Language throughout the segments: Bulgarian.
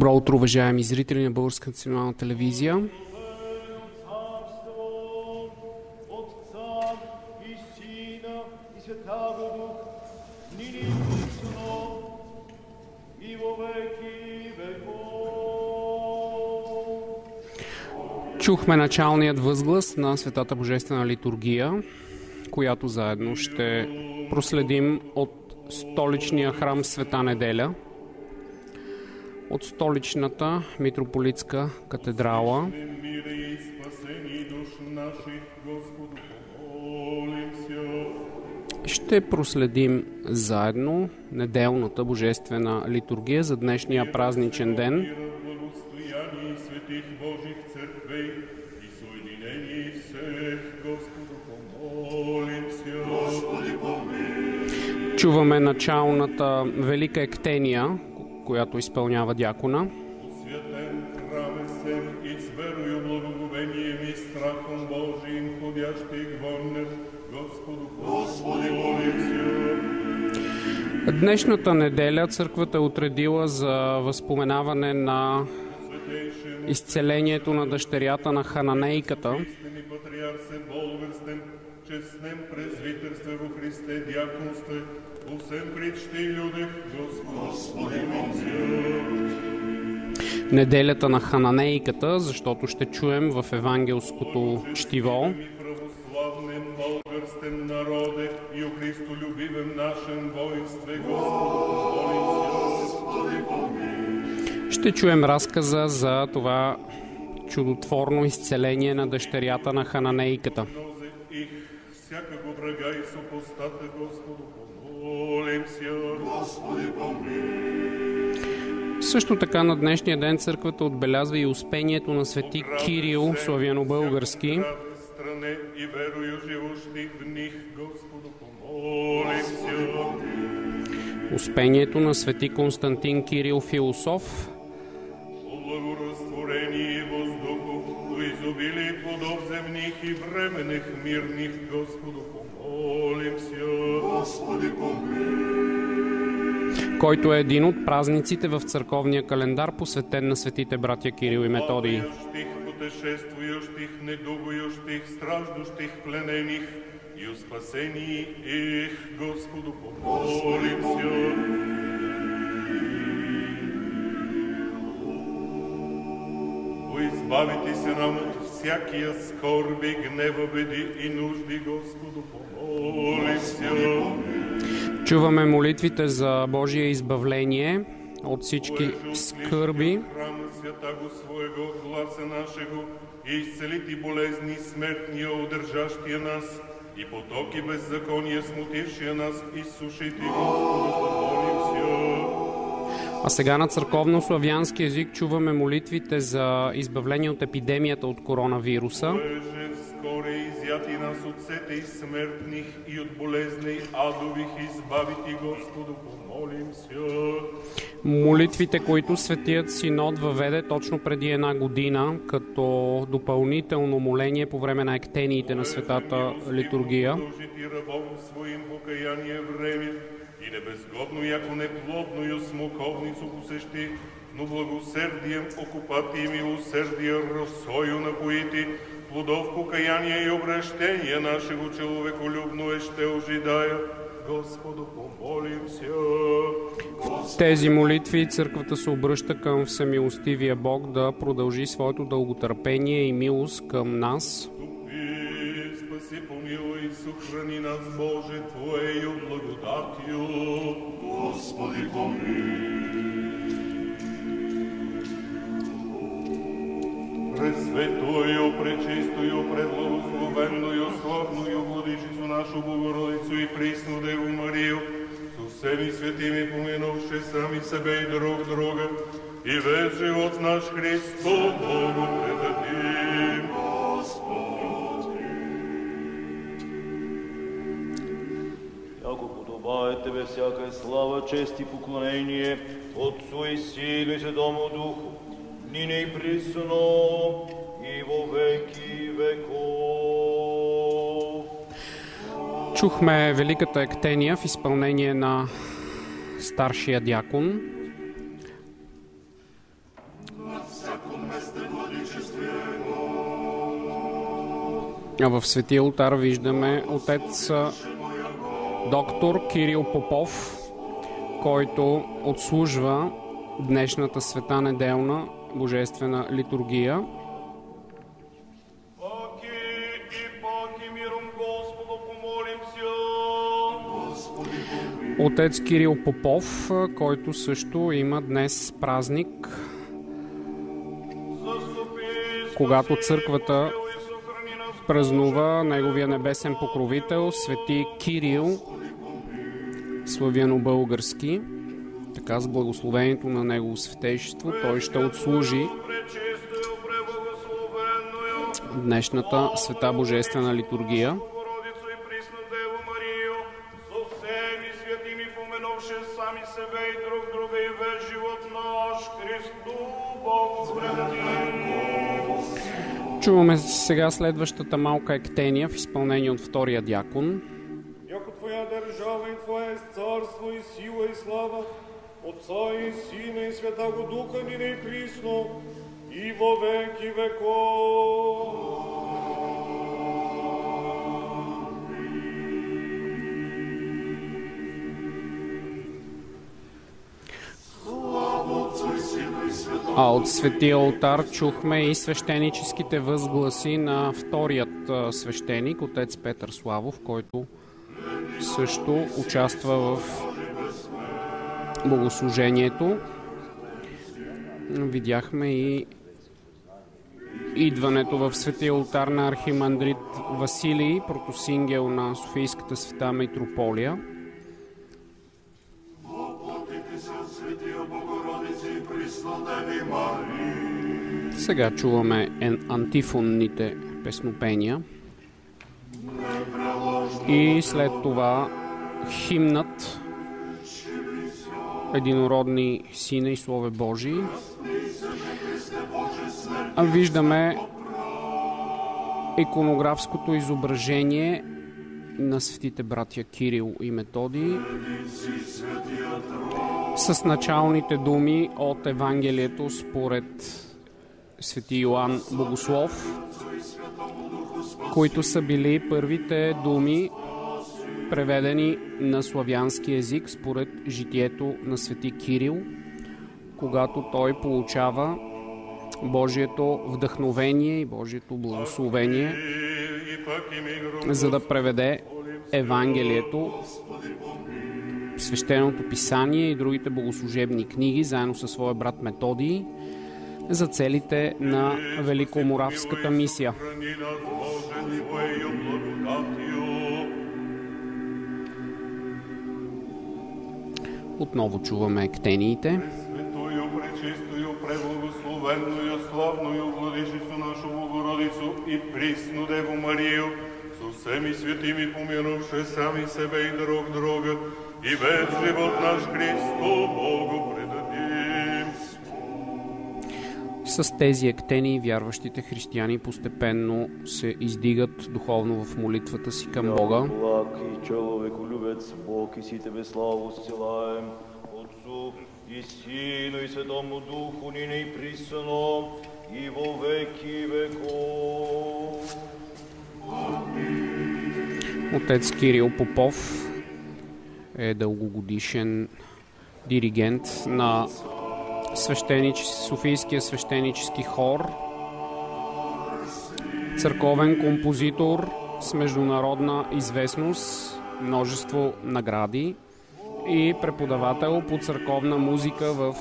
Добро утро, уважаеми зрители на Българска национална телевизия. Чухме началният възглас на Светата Божествена литургия, която заедно ще проследим от столичния храм Света Неделя, от столичната митрополитска катедрала, ще проследим заедно неделната божествена литургия за днешния празничен ден. Чуваме началната велика ектения, която изпълнява дякона. Днешната неделя църквата е отредила за възпоменаване на изцелението на дъщерята на Хананейката. Неделята на Хананейката, защото ще чуем в евангелското чтиво и православнем българскем народе и у Христолюбивем нашем воинстве, Господи, помилуй. ще чуем разказа за това чудотворно изцеление на дъщерята на Хананейката. Също така на днешния ден църквата отбелязва и успението на свети Кирил, славяно-български, успението на свети Константин Кирил, философ, изобилии плодов земних и временных мирных, Господу, помолимся. Господи, който е един от празниците в църковния календар, посветен на светите братя Кирил и Методий. Путешествующих, недугующих, страждущих, пленених и спасении их, Господу, помолимся. О, избавите се нам от всякия скорби, гнева, беди и нужди, Господу, помолимся. Чуваме молитвите за Божие избавление от всички скърби. И исцелити болезни смертния, удържащия нас, и потоки беззакония, смутившия нас, и сушити, Господу. А сега на църковно-славянски език чуваме молитвите за избавление от епидемията от коронавируса. Боже, скоре изяти нас от сете и смертних и от болезней адових, избавити, Господу, помолимся. Молитвите, които Светият Синод въведе точно преди една година, като допълнително моление по време на ектениите на Светата литургия. Своим покаяние време и небезгодно, яко неплодно и смоковницу посещи, но благосердием окупати и милосердие росою напоити, плодов покаяние и обращение нашего человеколюбно е ще ожидая. Господу помолимся. В тези молитви църквата се обръща към Всемилостивия Бог да продължи своето дълготърпение и милост към нас. Ступи, спаси, помилуй и сохрани нас, Боже, Твоею благодатью. Господи, Пресветую, пречистую, предблагословенную, славную Владичицу нашу Богородицу и присну Деву Марию, со всеми святыми помянувши сами себе и друг друга, и весь живот наш Христу Богу предадим. Яко подобает Тебе всякая слава, честь и поклонение Отцу и Сину и Святому Духу, нине и присно и во веки веков. Чухме Великата ектения в изпълнение на старшия дякон. А в светия ултар виждаме отец доктор Кирил Попов, който отслужва днешната света неделна божествена литургия. Отец Кирил Попов, който също има днес празник, когато църквата празнува неговия небесен покровител, свети Кирил, славяно-български. Така, с благословението на Негово светейшество, той ще отслужи днешната света божествена литургия. Чуваме сега следващата малка ектения в изпълнение от втория дякон. Яко Твоя держава и Твое царство и сила и слава, Отца и Сина и Святаго Духа нине и присно, и во веки веков. А от Светия Олтар чухме и свещеническите възгласи на вторият свещеник, отец Петър Славов, който също участва в богослужението. Видяхме и идването в Светия Олтар на архимандрит Василий, протосингел на Софийската света митрополия. Сега чуваме антифонните песнопения. И след това химнат Единородни Сина и Слове Божий. А Виждаме иконографското изображение на светите братя Кирил и Методий с началните думи от Евангелието според свети Йоанн Богослов, които са били първите думи, преведени на славянски език според житието на свети Кирил, когато той получава Божието вдъхновение и Божието благословение, за да преведе Евангелието, свещеното писание и другите богослужебни книги, заедно със своя брат Методий, за целите на Великоморавската мисия. Отново чуваме пречистую, преблагословенную, славную Владичицу нашу Богородицу и присну Деву Марию, со всеми святими помянувши сами себе и друг друга, и весь живот наш Христу Богу предадим. С тези ектени вярващите християни постепенно се издигат духовно в молитвата си към Бога. И Сину и Святому Духу, нине и присно, и во веки веков. Отец Кирил Попов е дългогодишен диригент на свещенич... Софийския свещенически хор, църковен композитор с международна известност, множество награди и преподавател по църковна музика в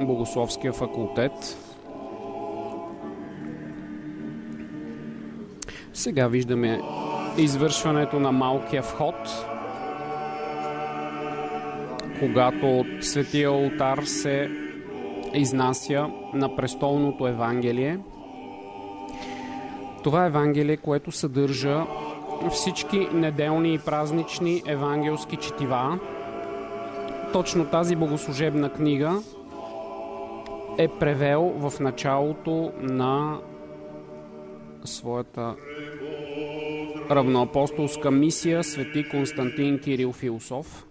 Богословския факултет. Сега виждаме извършването на малкия вход, когато светия алтар се изнася на престолното Евангелие. Това Евангелие, което съдържа всички неделни и празнични евангелски четива. Точно тази богослужебна книга е превел в началото на своята равноапостолска мисия свети Константин Кирил Философ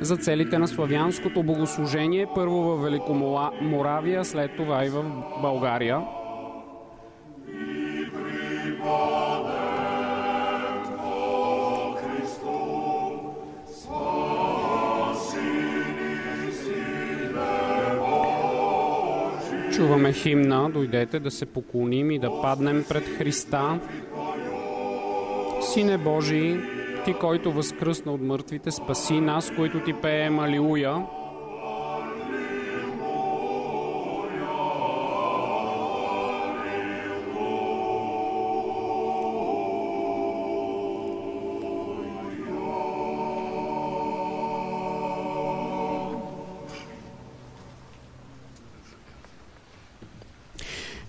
за целите на славянското богослужение, първо в Великоморавия, след това и в България. Чуваме химна, дойдете да се поклоним и да паднем пред Христа. Сине Божий, ти, който възкръсна от мъртвите, спаси нас, които Ти пеем Алилуя.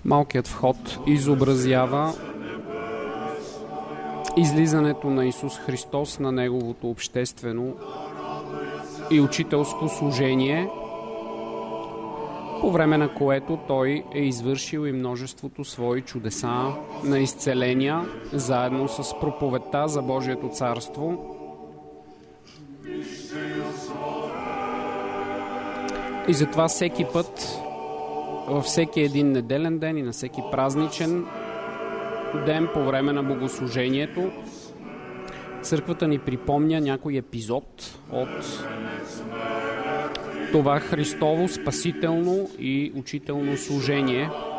Малкият вход изобразява излизането на Исус Христос на Неговото обществено и учителско служение, по време на което Той е извършил и множеството свои чудеса на изцеления, заедно с проповедта за Божието царство. И затова всеки път във всеки един неделен ден и на всеки празничен ден по време на богослужението църквата ни припомня някой епизод от това Христово спасително и учително служение –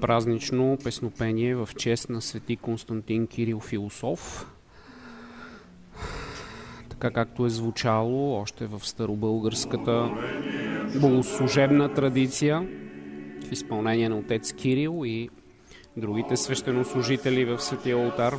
празнично песнопение в чест на свети Константин Кирил Философ. Така както е звучало още в старобългарската богослужебна традиция в изпълнение на отец Кирил и другите свещенослужители в Светия Олтар.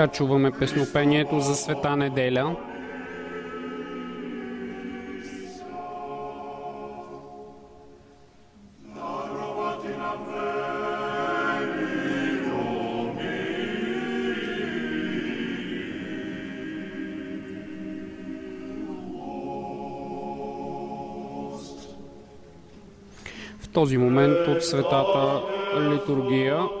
Сега чуваме песнопението за Света неделя. В този момент от светата литургия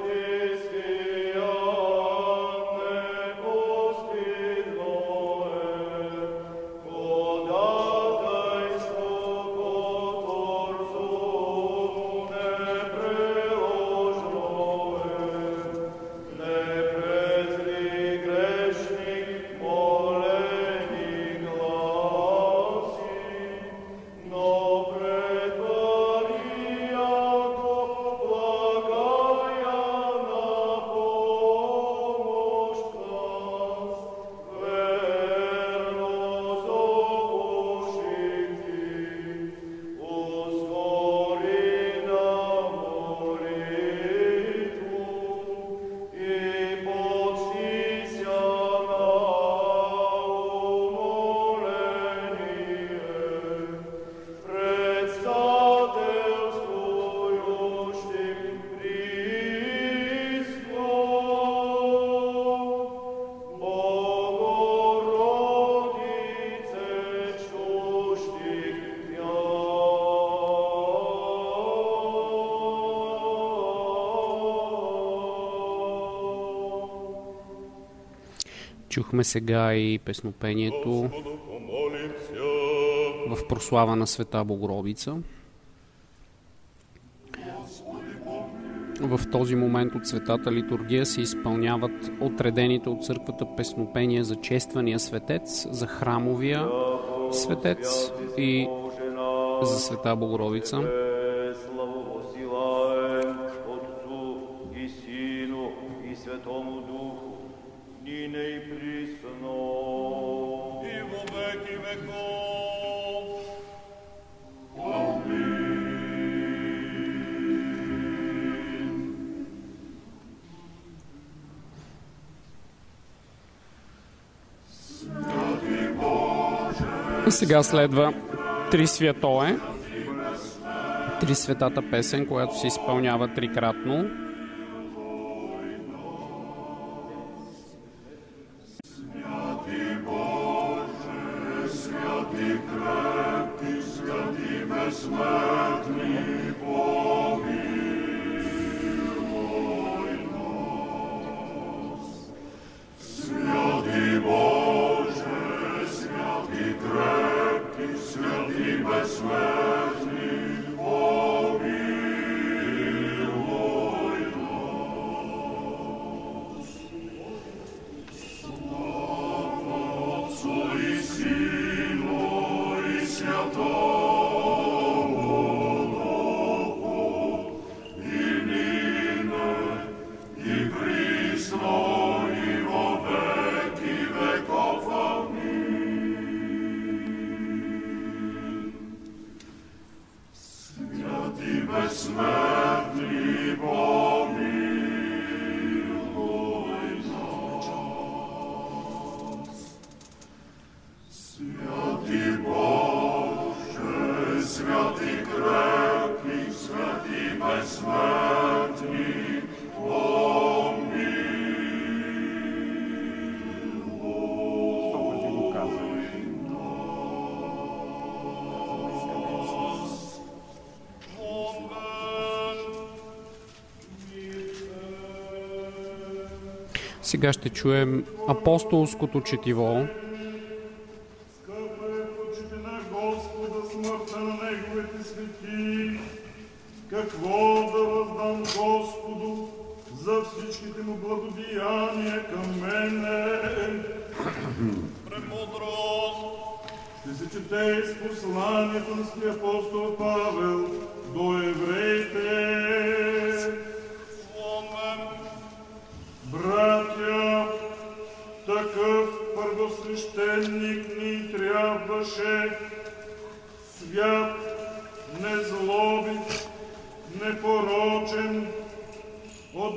Чухме сега и песнопението в прослава на Света Богородица. В този момент от Светата литургия се изпълняват отредените от църквата песнопения за чествания светец, за храмовия светец и за Света Богородица. Сега следва Три святое, Три светата песен, която се изпълнява трикратно. Сега ще чуем апостолското четиво,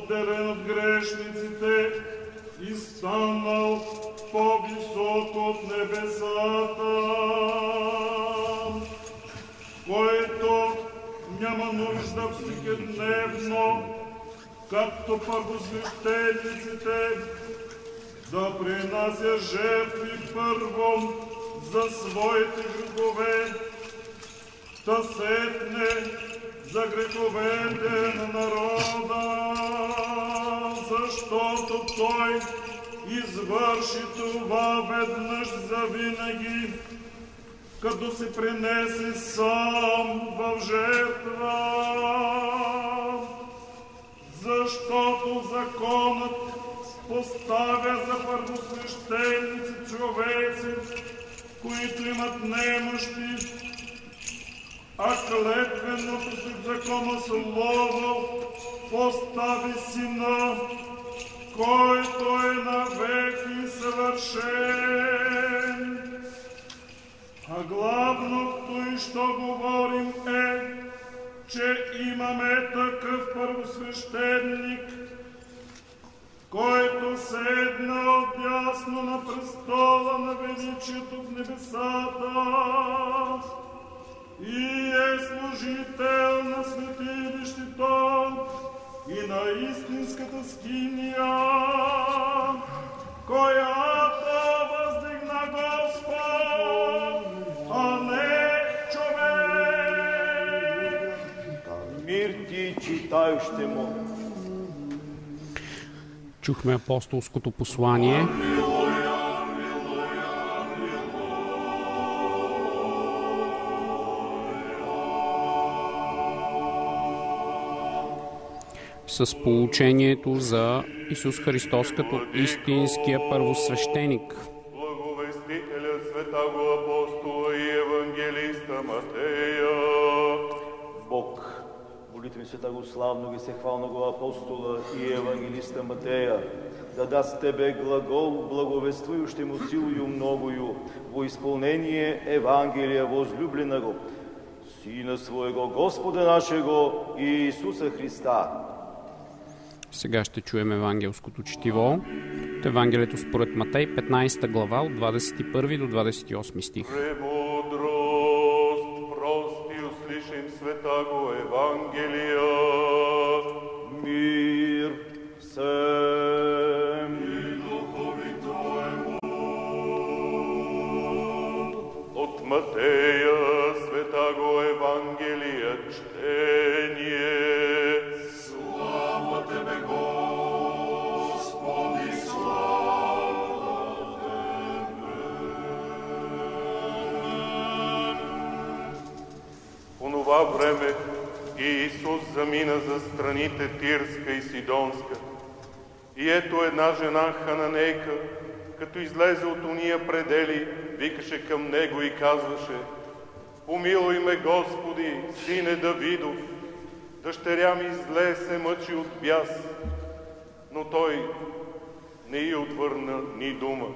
отделен от грешниците и станал по-високо от небесата, който няма нужда всекидневно както първосвещениците, да принася жертви първо за своите грехове, да сетне за греховете на народа, защото той извърши това веднъж за винаги, като се принесе сам в жертва. Защото законът поставя за първосвещеници човеци, които имат немощи, а клетвеното си в закона слово постави сина, който е навеки съвършен. А главното и що говорим е, че имаме такъв първосвещеник, който седна отясно на престола на величието в небесата и е служител на светилището и на истинската скиния, която въздигна Господ, а не човек. Мир ти, читающему. чухме апостолското послание. С получението за Исус Христос като истинския първосвещеник. Благовестителя святаго апостола и евангелиста Матея. Бог, молитвим святаго славного и сехвалного апостола и евангелиста Матея, да даст Тебе глагол, благовествующему силою многою, во исполнение Евангелия возлюбленого, Сина Своего Господа нашего Иисуса Христа, Сега ще чуем евангелското четиво. От Евангелието според Матей, 15 глава, от 21 до 28 стих. Премудрост, прости услышим святаго Евангелия. мир време Иисус замина за страните Тирска и Сидонска. И ето една жена хананейка, като излезе от уния предели, викаше към него и казваше Помилуй ме, Господи, сине Давидов, дъщеря ми зле се мъчи от бяс. Но той не й отвърна ни дума.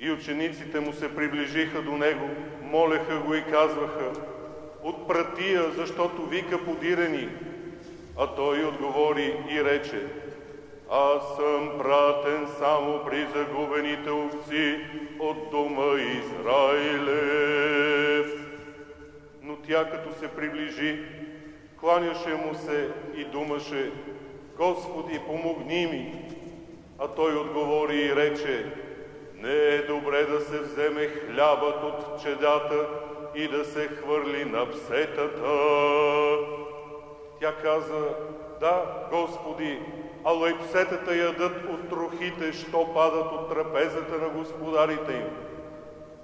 И учениците му се приближиха до него, молеха го и казваха, отпрати я, защото вика подирени. А той отговори и рече, аз съм пратен само при загубените овци от дома Израилев. Но тя като се приближи, кланяше му се и думаше, Господи, помогни ми. А той отговори и рече, не е добре да се вземе хлябът от чедата и да се хвърли на псетата. Тя каза, да, Господи, ало и псетата ядат от трохите, що падат от трапезата на господарите им.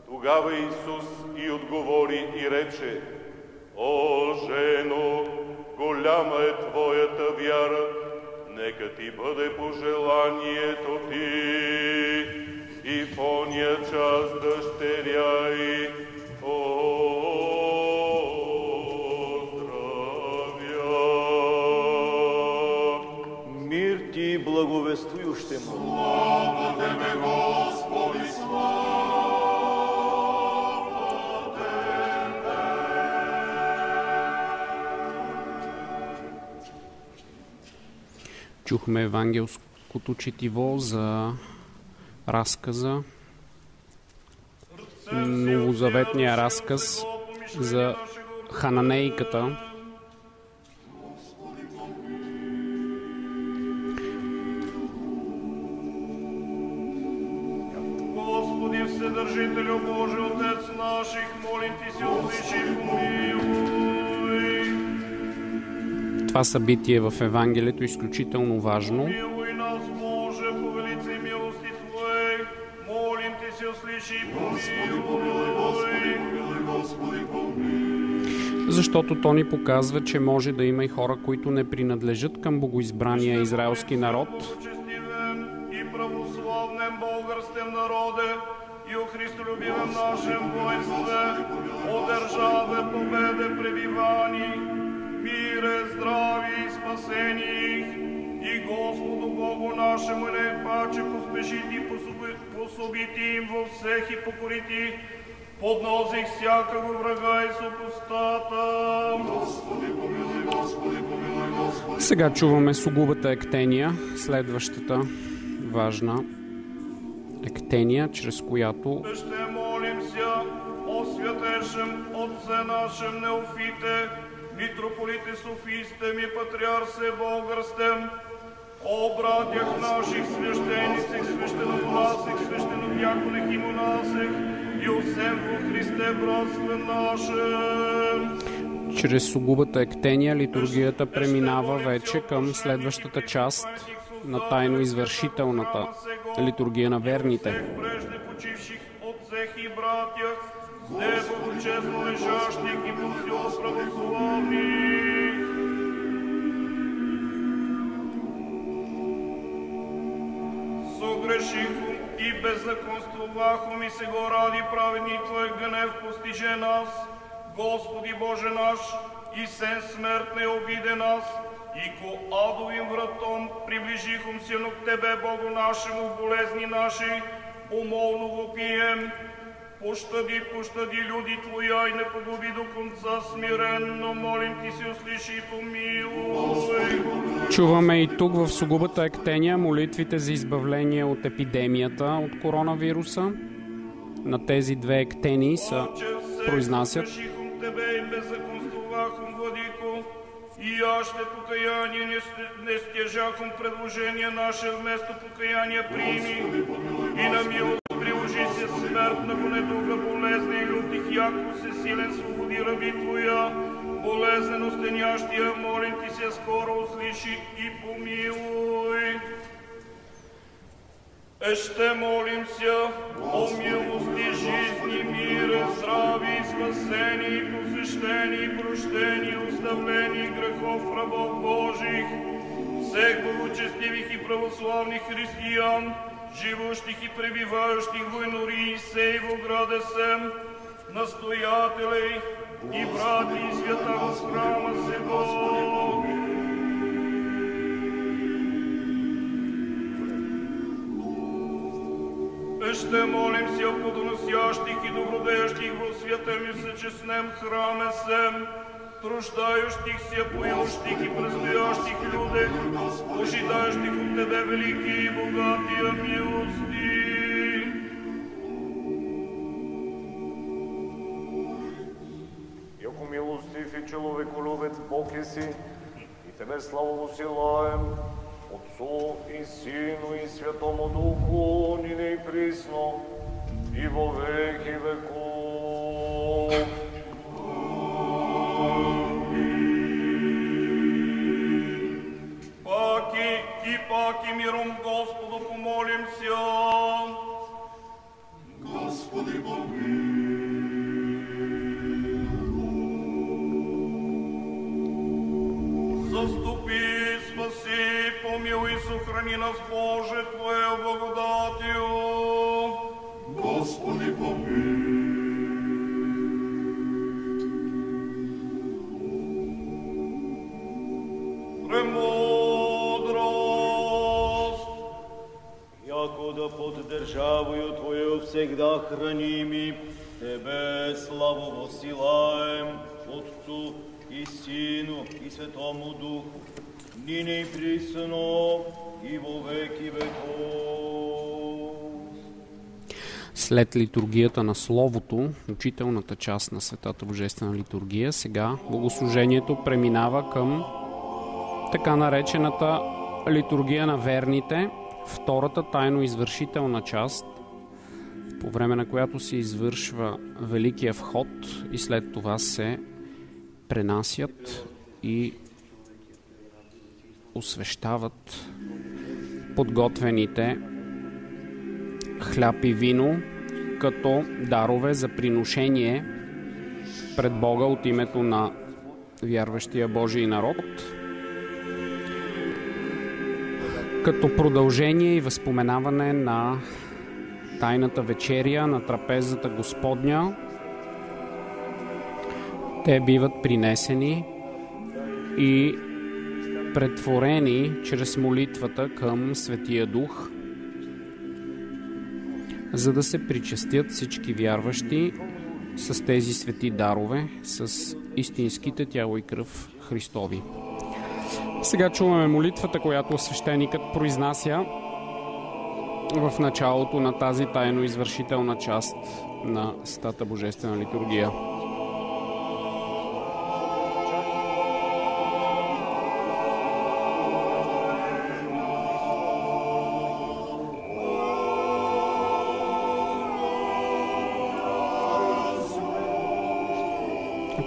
Тогава Исус и отговори и рече, О, жено, голяма е Твоята вяра, нека ти бъде пожеланието ти. И в ония час дъщеря и Ти благовествующему. Чухме евангелското четиво за разказа, новозаветния разказ за хананейката, Това събитие в Евангелието е изключително важно. Защото то ни показва, че може да има и хора, които не принадлежат към богоизбрания израелски народ, и православнем българским народе и о Христолюбивем нашем воинстве, о държаве, победе, пребивани, мире, здравие и спасение и Господу Богу нашему не паче поспешите и пособи- пособите им во всех и покорите, подносих всякого врага и супостата. Сега чуваме сугубата ектения, следващата важна ектения, чрез която Ще молим ся о святейшем Отце нашем Неофите, митрополите Софистем и патриарсе Българстем, о братях наших священицих, свещеномонасих, свещенодяконих и монасих, и о всем во Христе братстве нашем. чрез сугубата ектения литургията преминава вече към следващата част на тайно извършителната литургия на верните. прежде почивших отцех и братях, Слепо почестно лежащих и пусил православних. Согреших и беззаконствувахом и го ради праведни Твой гнев постиже нас, Господи Боже наш, и сен не обиде нас, и ко адовим вратом приближихом силно к Тебе, Богу нашему, болезни наши, умолно вопием, Пощади, пощади люди Твоя и не погуби до конца смиренно, молим Ти се услиши и помилуй. Чуваме и тук в сугубата ектения молитвите за избавление от епидемията от коронавируса. На тези две ектени са произнасят Тебе и беззаконствовахом, Владико, и аз ще покаяние не, не стяжахом предложение наше вместо покаяние прими. И на милост приложи се смертного недуга болезни и лютих яко се силен свободи раби Твоя, болезнено стенящия, молим Ти се скоро услиши и помилуй. Ще молим се о милости, жизни, мира, здраве, спасение, посещение, прощение, оставление грехов рабов Божих, всех благочестивых и православных християн, живущих и пребивающих в Инури, сей в града Сем, настоятелей и брати и святого храма сего. Ще молим се о плодоносящих и добродеящих во святем и всечестнем храме Сем, труждающих се, поющих и предстоящих люди, ожидающих от Тебе велики и богатия милости. Яко милостив и човеколюбец Бог еси, и Тебе славу силаем, Отцу и Сину и Святому Духу, нине и присно, и во веки веков. Паки и паки миром сохрани нас, Боже, Твоя благодатью. Господи помилуй. Премудрост. Яко да под державою Твою всегда храними, Тебе славу восилаем, Отцу и Сину и Святому Духу, нине и присно, и во веки веков. След литургията на Словото, учителната част на Светата Божествена литургия, сега богослужението преминава към така наречената литургия на верните, втората тайно извършителна част, по време на която се извършва Великия вход и след това се пренасят и освещават подготвените хляб и вино като дарове за приношение пред Бога от името на вярващия Божий народ, като продължение и възпоменаване на тайната вечеря на трапезата Господня. Те биват принесени и претворени чрез молитвата към Светия Дух, за да се причастят всички вярващи с тези свети дарове, с истинските тяло и кръв Христови. Сега чуваме молитвата, която свещеникът произнася в началото на тази тайно извършителна част на Стата Божествена литургия.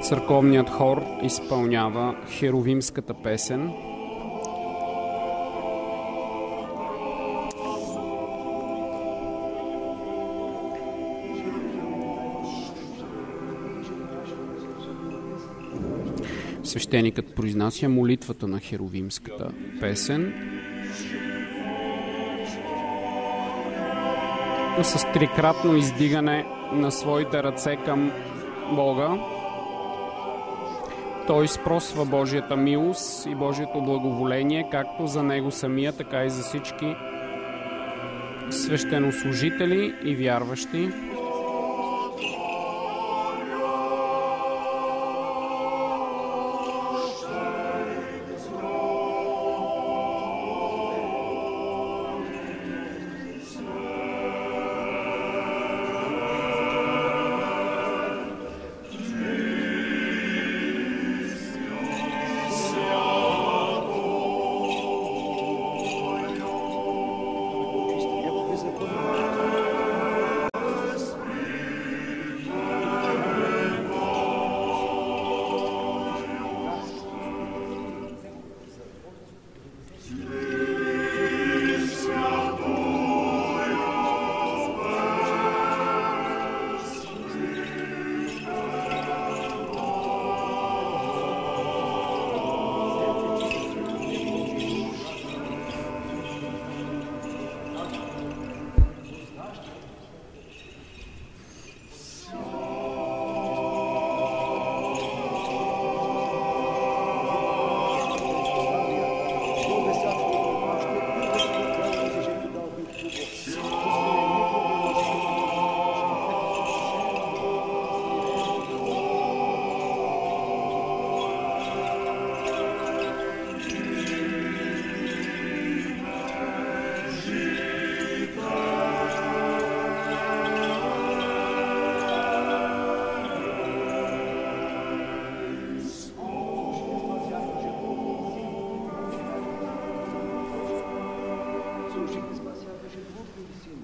Църковният хор изпълнява херовимската песен. Свещеникът произнася молитвата на херовимската песен. с трикратно издигане на своите ръце към Бога. Той спросва Божията милост и Божието благоволение, както за него самия, така и за всички свещенослужители и вярващи.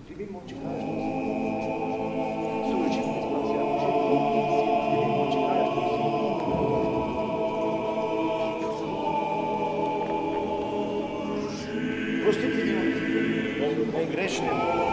любим молча каждого своего. Служим. Простите меня, он грешный.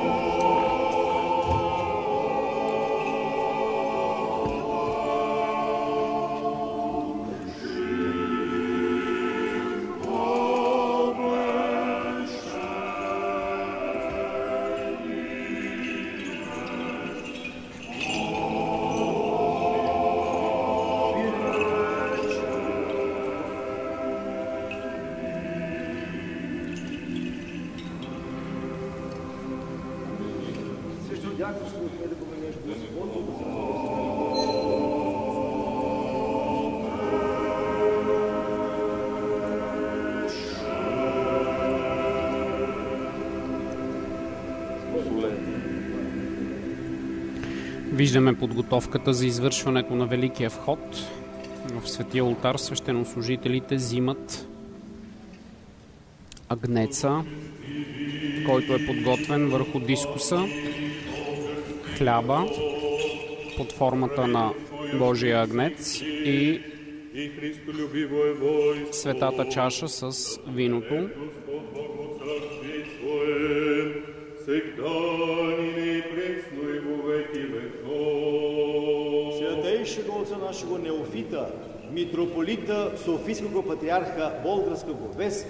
Виждаме подготовката за извършването на Великия вход. В Светия ултар свещенослужителите взимат агнеца, който е подготвен върху дискуса, хляба под формата на Божия агнец и светата чаша с виното. Митрополита Софийского патриарха Болгарского вес,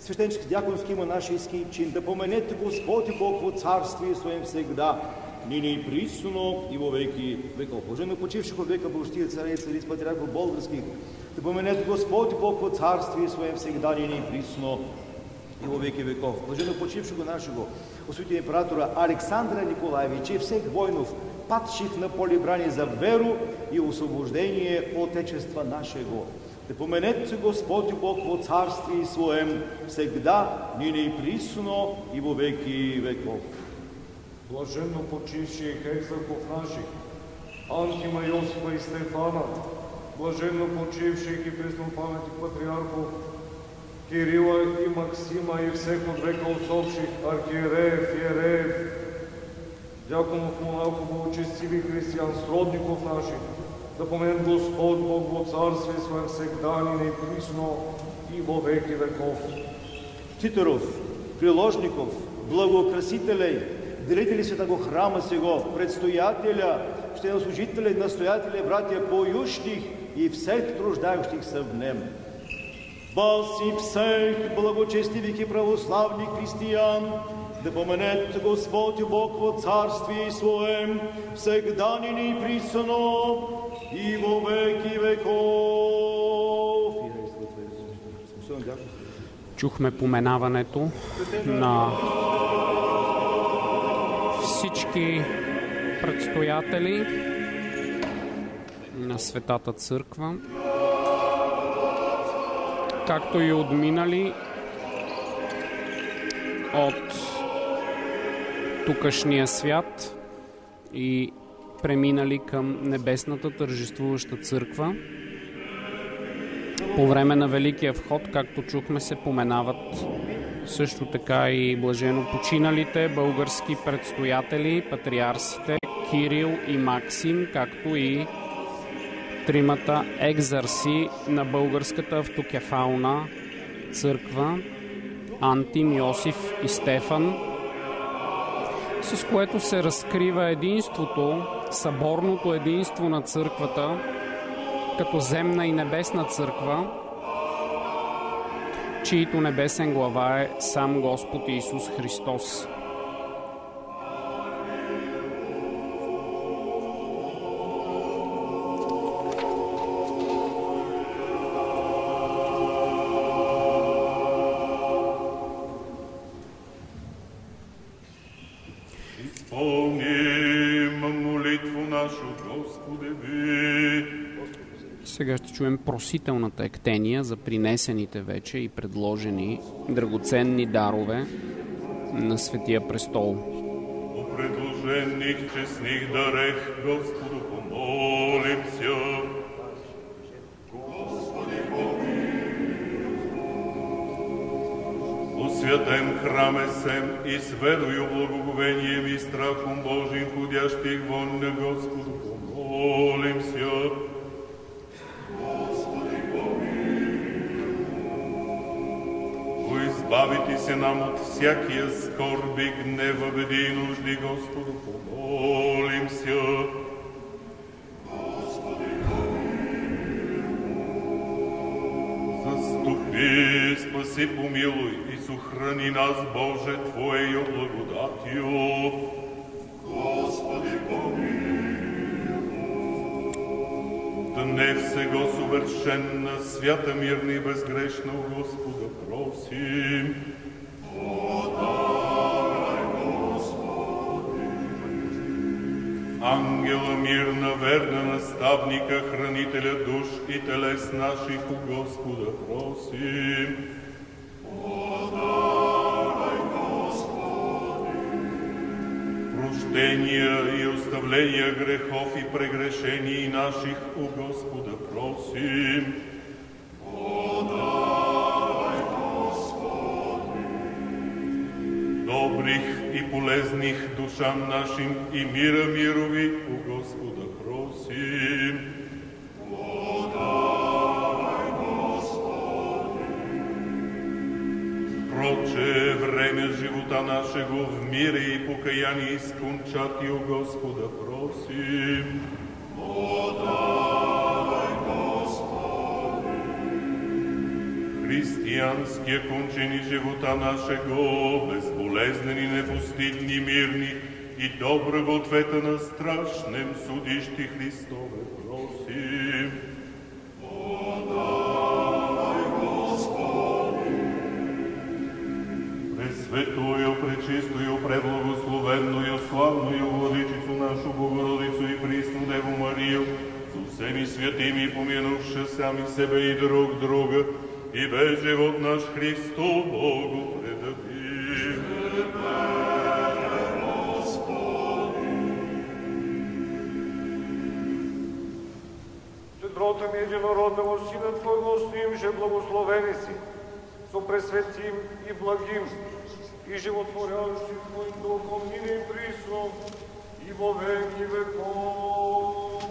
священнический дьяконский монашеский чин, да поменете Господь Бог во царствие Своем всегда, ныне и присно, и во веки веков. Блаженно почивших от века Божтия царей цариц патриархов болгарских, да поменете Господь Бог во царствие Своем всегда, ныне и присно, и во веки веков. Блаженно почившего нашего, освети императора Александра Николаевича и всех воинов, падших на поле брани за веру и освобождение Отечества нашего. Да поменете Господь Бог во царствие Своем всегда, ныне и присно, и во веки веков. Блаженно почивши ехексаков наших, Анхима, Йосифа и Стефана, блаженно почивших и преснопаметих патриархов, Кирила и Максима и всех от века усопших, архиереев, иереев, дяконов, монахов, благочестивых християн, сродников наших, да помен Господь Бог во царстве Своем всегда, и присно, и во веки веков. Титоров, приложников, благокрасителей, делители святого храма сего, предстоятеля, священнослужителей, настоятелей, братья поющих и всех труждающихся в нем. Вас и всех благочестивых и православных християн, да поменет Господь Бог во Царствии Своем, всегда ныне и присно, и во веки веков. Чухме поменаването на всички предстоятели на Светата Църква, както и отминали от тукашния свят и преминали към небесната тържествуваща църква. По време на Великия вход, както чухме, се поменават също така и блажено починалите български предстоятели, патриарсите Кирил и Максим, както и тримата екзарси на българската автокефална църква Антим, Йосиф и Стефан, с което се разкрива единството, съборното единство на църквата, като земна и небесна църква, чието небесен глава е сам Господ Исус Христос. Чуем просителната ектения за принесените вече и предложени драгоценни дарове на Светия престол. По предложених честних дарех Господу помолимся. У святем храме сем и сведою благоговением и страхом Божьим ходящих вон на Господу помолимся. О, избавите се нам от всякия скорби, гнева, беди и нужди, Господу, помолимся. Заступи, спаси, помилуй и сохрани нас, Боже, Твоею благодатью. Господи, Днес сега совершенна, свята, мирна и безгрешна у Господа просим. Ангела мирна, верна наставника, хранителя душ и телес наших у Господа просим. Прощения и оставления грехов и прегрешений наших у Господа просим. Добрих и полезних душам нашим и мира мирови у Господа просим. Проче време живота нашего в мире и покаяние изкончати у Господа просим. Християнския кончени живота нашего, безболезнени, непостидни, мирни и доброго ответа на страшнем судищи Христове Христу Богу предадим. Щедротам единородного Сина Твоего с ним же благословени си, со пресветим и благим, и животворящим Твоим Духом нине и присно, и во веки веков.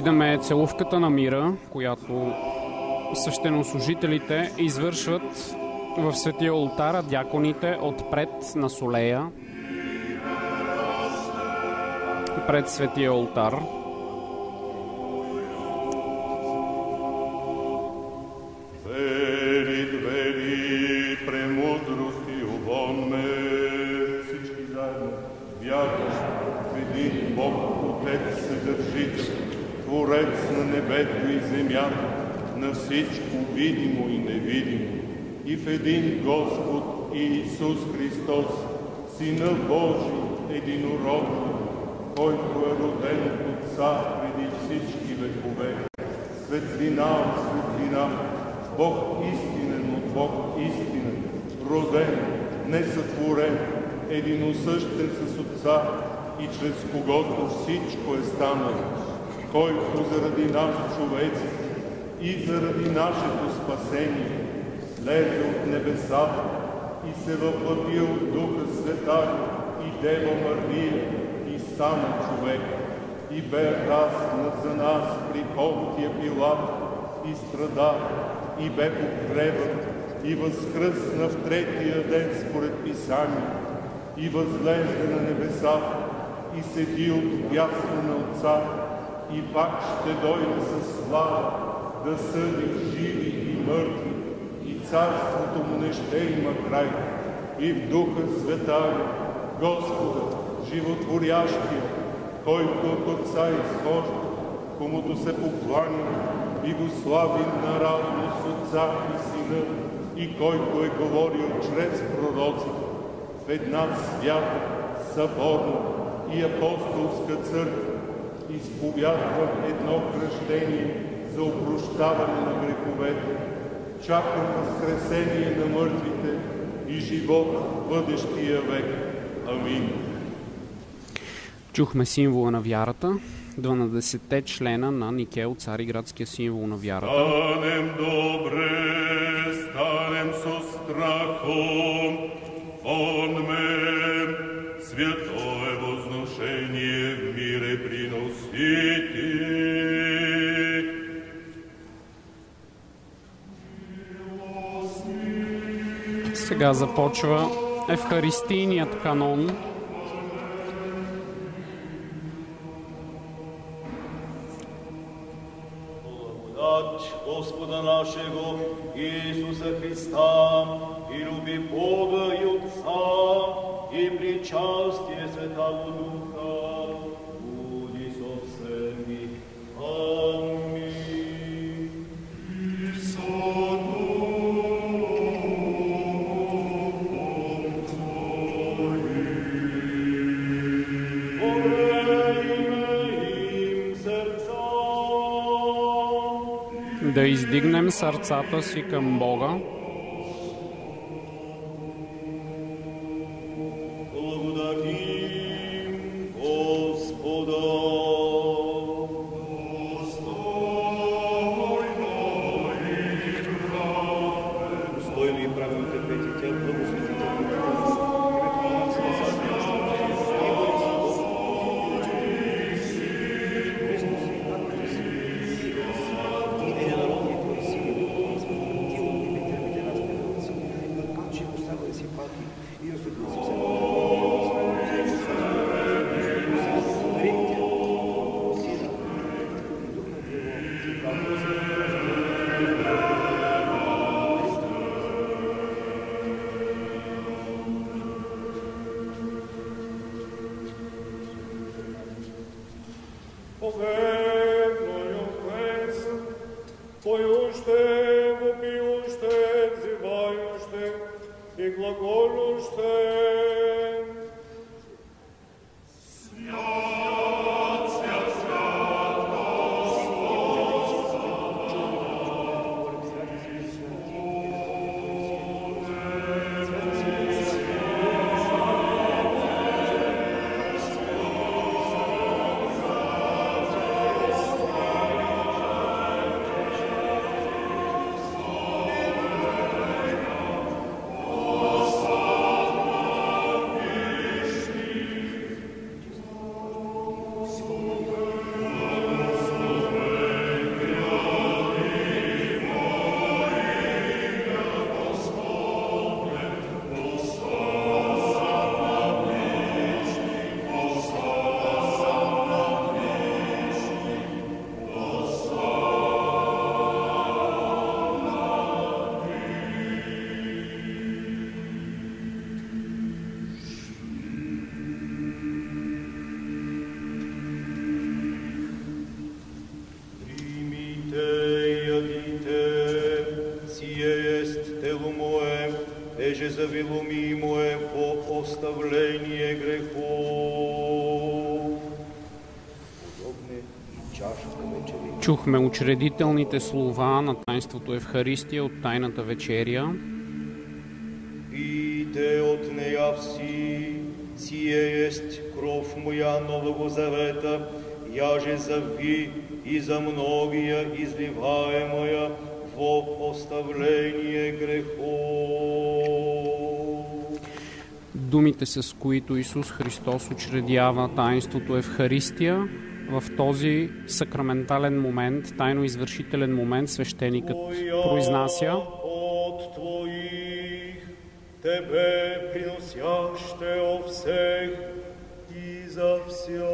Виждаме целувката на мира, която свещенослужителите извършват в светия ултар, а дяконите отпред на солея пред светия ултар. Всичко видимо и невидимо, и в един Господ Иисус Христос, Сина Божий, единороден, който е роден от Отца преди всички векове. Светлина от светлина, Бог истинен от Бог истинен, роден, несътворен, единосъщен с Отца и чрез когото всичко е станало, който заради нас човеците и заради нашето спасение слезе от небесата и се въплъти от Духа Света и Дева Мария и стана човек и бе разнат за нас при Понтия Пилат и страда и бе погребан и възкръсна в третия ден според Писание и възлезе на небесата и седи от дясно на Отца и пак ще дойде със слава да съди живи и мъртви и царството му не ще има край. И в Духа Света Господа, животворящия, който от Отца изхожда, комуто се покланя и го слави наравно с Отца и Сина, и който е говорил чрез пророците в една свята, съборна и апостолска църква, изповядва едно кръщение за опрощаване на греховете, чакам възкресение на мъртвите и живот в бъдещия век. Амин. Чухме символа на вярата, 12-те члена на Никел, цариградския символ на вярата. Станем добре, станем со страхом, он ме Сега започва Евхаристийният канон. Господа нашего Иисуса Христа и люби Бога и Отца и причастие Святого Духа издигнем сърцата си към Бога. Оставление грехов. Чухме учредителните слова на таинството Евхаристия от Тайната вечеря. Пийте от нея вси, сие есть кров моя Нового Завета, яже за ви и за многия изливаемая во оставление грехов. Думите, с които Исус Христос учредява таинството Евхаристия, в този сакраментален момент, тайно извършителен момент, свещеникът произнася Тебе приносяще о всех и за вся.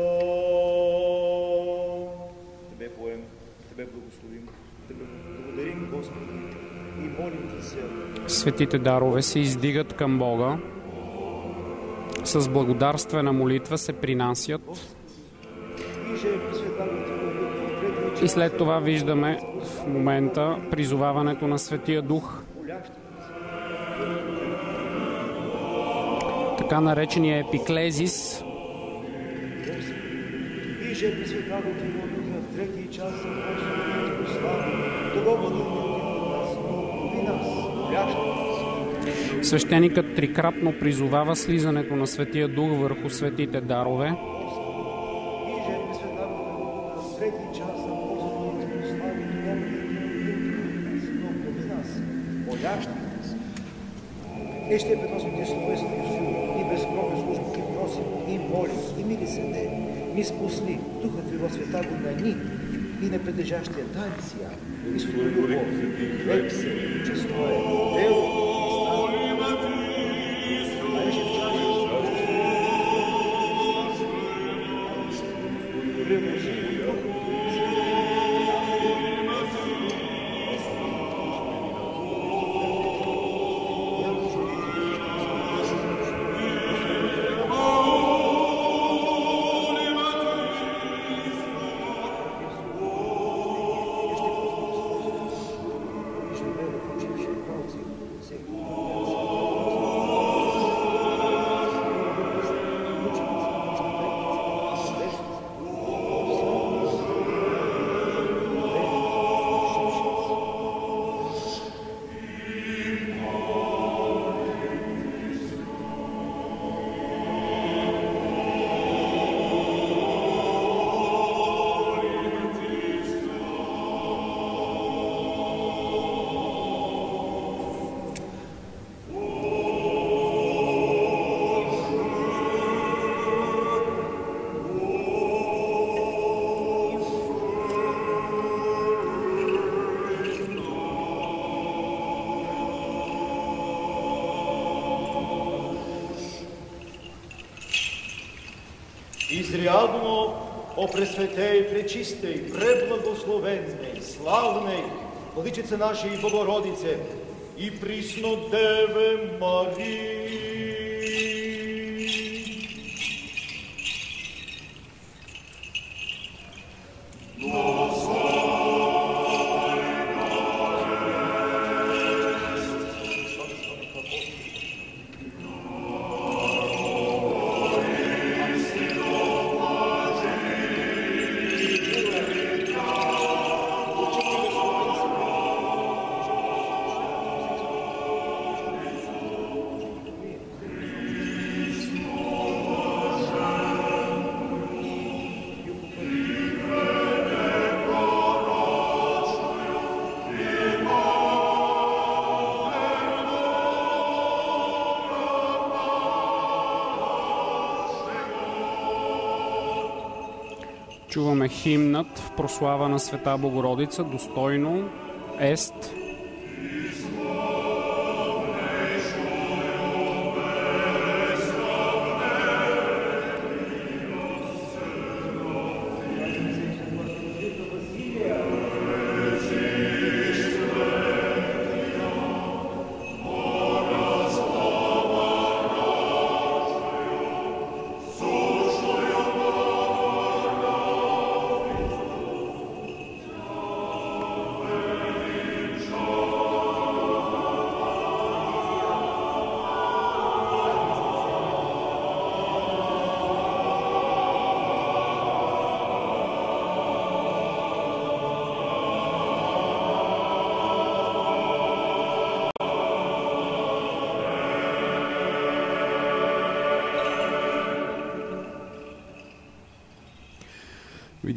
Тебе поем, Тебе благословим, Тебе благодарим, Господи, и молим Ти се. Светите дарове се издигат към Бога, с благодарствена молитва се принасят. И след това виждаме в момента призоваването на Светия Дух, така наречения епиклезис, И же Пресвета Господи, в трети час Господи, прослави, того благодати от нас, но и нас. Свещеникът трикратно призовава слизането на Светия Дух върху светите дарове, благодати от нас, но и безкровно службу и просим, и молим, и мили се ми спусли Духа Твоего Света го на ни, и не притежащия тайни сия, и с любов, лек се, честное, дело, o presvetej, prečistej, prebлагословенnej, slavnej, vodičice naše и bogorodice, i prisno Deve Marije, химнат в прослава на Света Богородица, достойно ест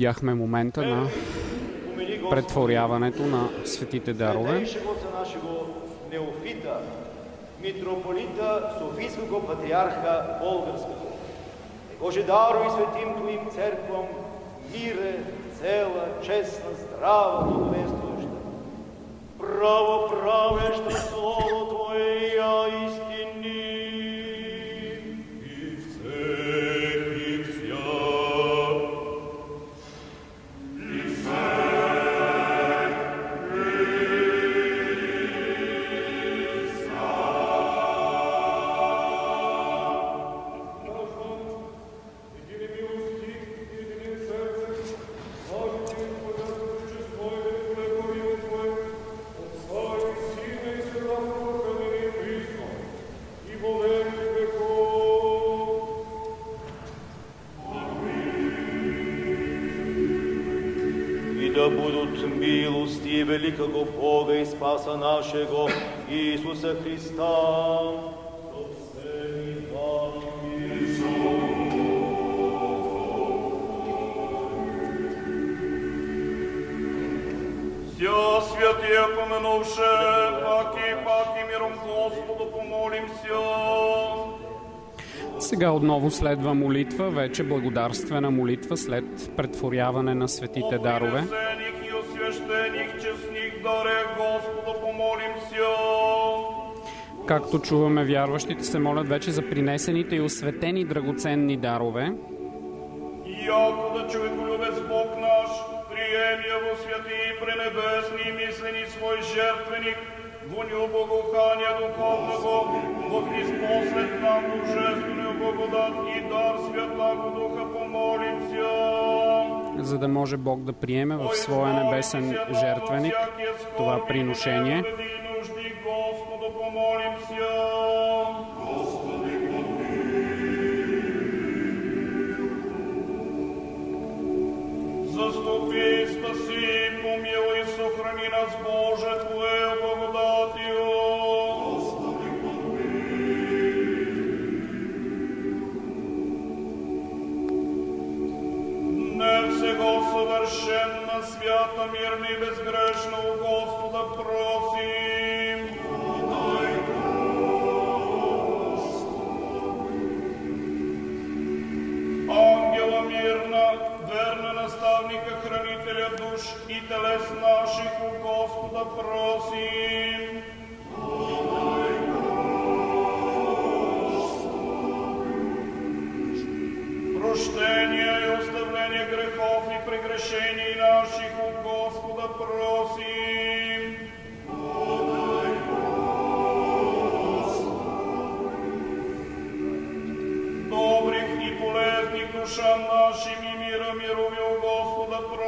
Видяхме момента на претворяването на светите дарове. Митрополита Софийского патриарха Болгарского. Боже даруй святим Твоим церквам мире, цела, честна, здрава, благовествующа. Право правеща Слово Твое и Спаса нашего Иисуса Христа. со всеми вами. Вся святия помянувше, паки, паки, миром Господу помолимся. Сега отново следва молитва, вече благодарствена молитва след претворяване на светите дарове. Принесених и освящених Както чуваме, вярващите се молят вече за принесените и осветени драгоценни дарове. Яко да човеколюбец Бог наш, приеми я во святи и пренебесни и мислени свой жертвеник, во ню богохания духовного, во изпослед нам божествения благодат и дар святаго Духа помолимся. за да може Бог да приеме в своя небесен жертвеник това приношение. Совершенно, свято, мирно и безгрешно у Господа просим. Наставника, хранителя душ и телес наших у Господа просим. Прощение и оставление грехов и прегрешений наших у Господа просим. Добрых и полезных душам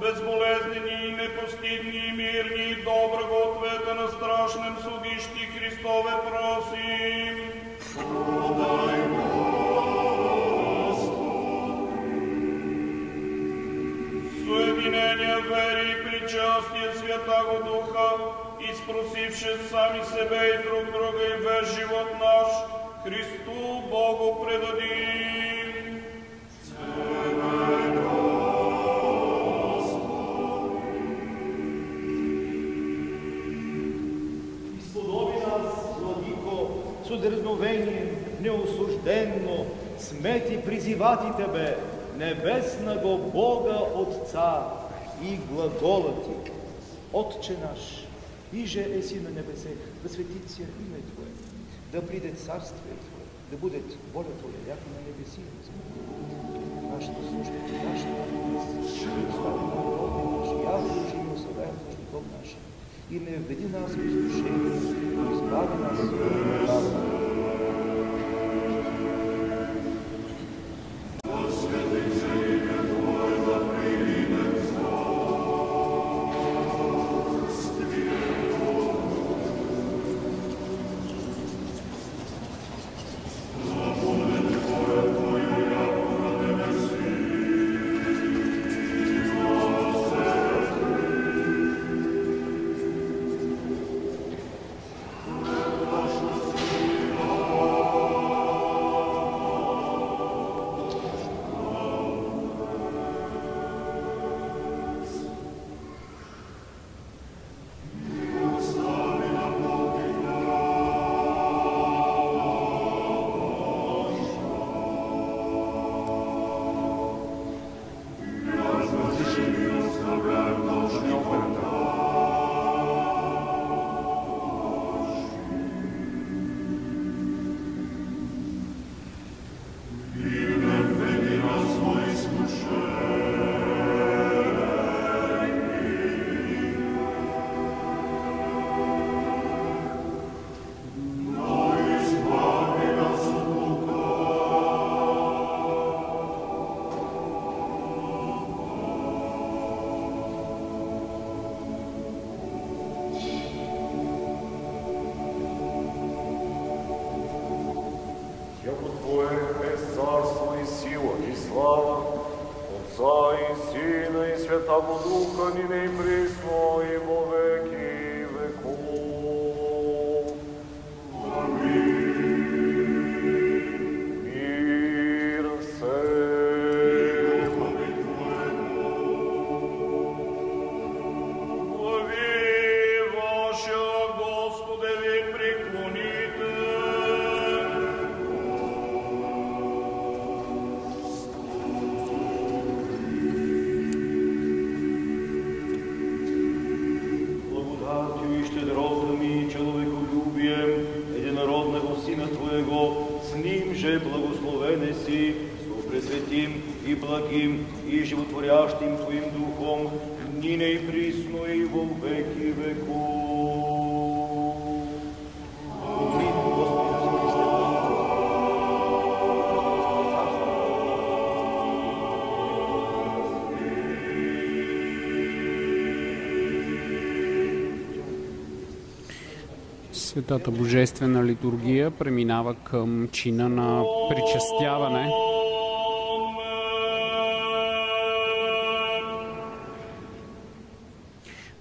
безболезнени и непостидни, и мирни, и доброго ответа на страшном судищи Христове просим. Соединение веры и причастие Святаго Духа, и спросивши сами себе и друг друга и весь живот наш, Христу Богу предадим. С дерзновение, неосужденно, смети призивати Тебе, небесного Бога Отца и глагола Ти. Отче наш, иже еси на небесе, да светит се име Твое, да приде царствие Твое, да будет воля Твоя, яко на небеси и на земя. Нашата служба, нашата днес, и остави на гроби наши, яко gimė vidinės mūsų šeimas, kuris vadinas Darbas. Светата Божествена литургия преминава към чина на причастяване.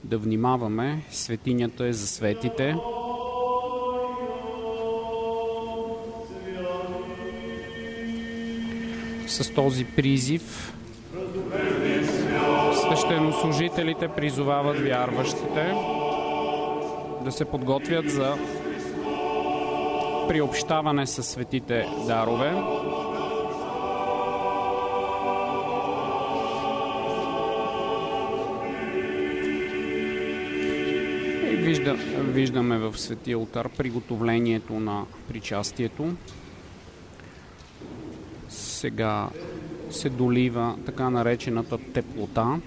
Да внимаваме, светинята е за светите. С този призив свещенослужителите призовават вярващите да се подготвят за приобщаване със светите дарове. И вижда, виждаме в Светия Отар приготовлението на причастието. Сега се долива така наречената теплота,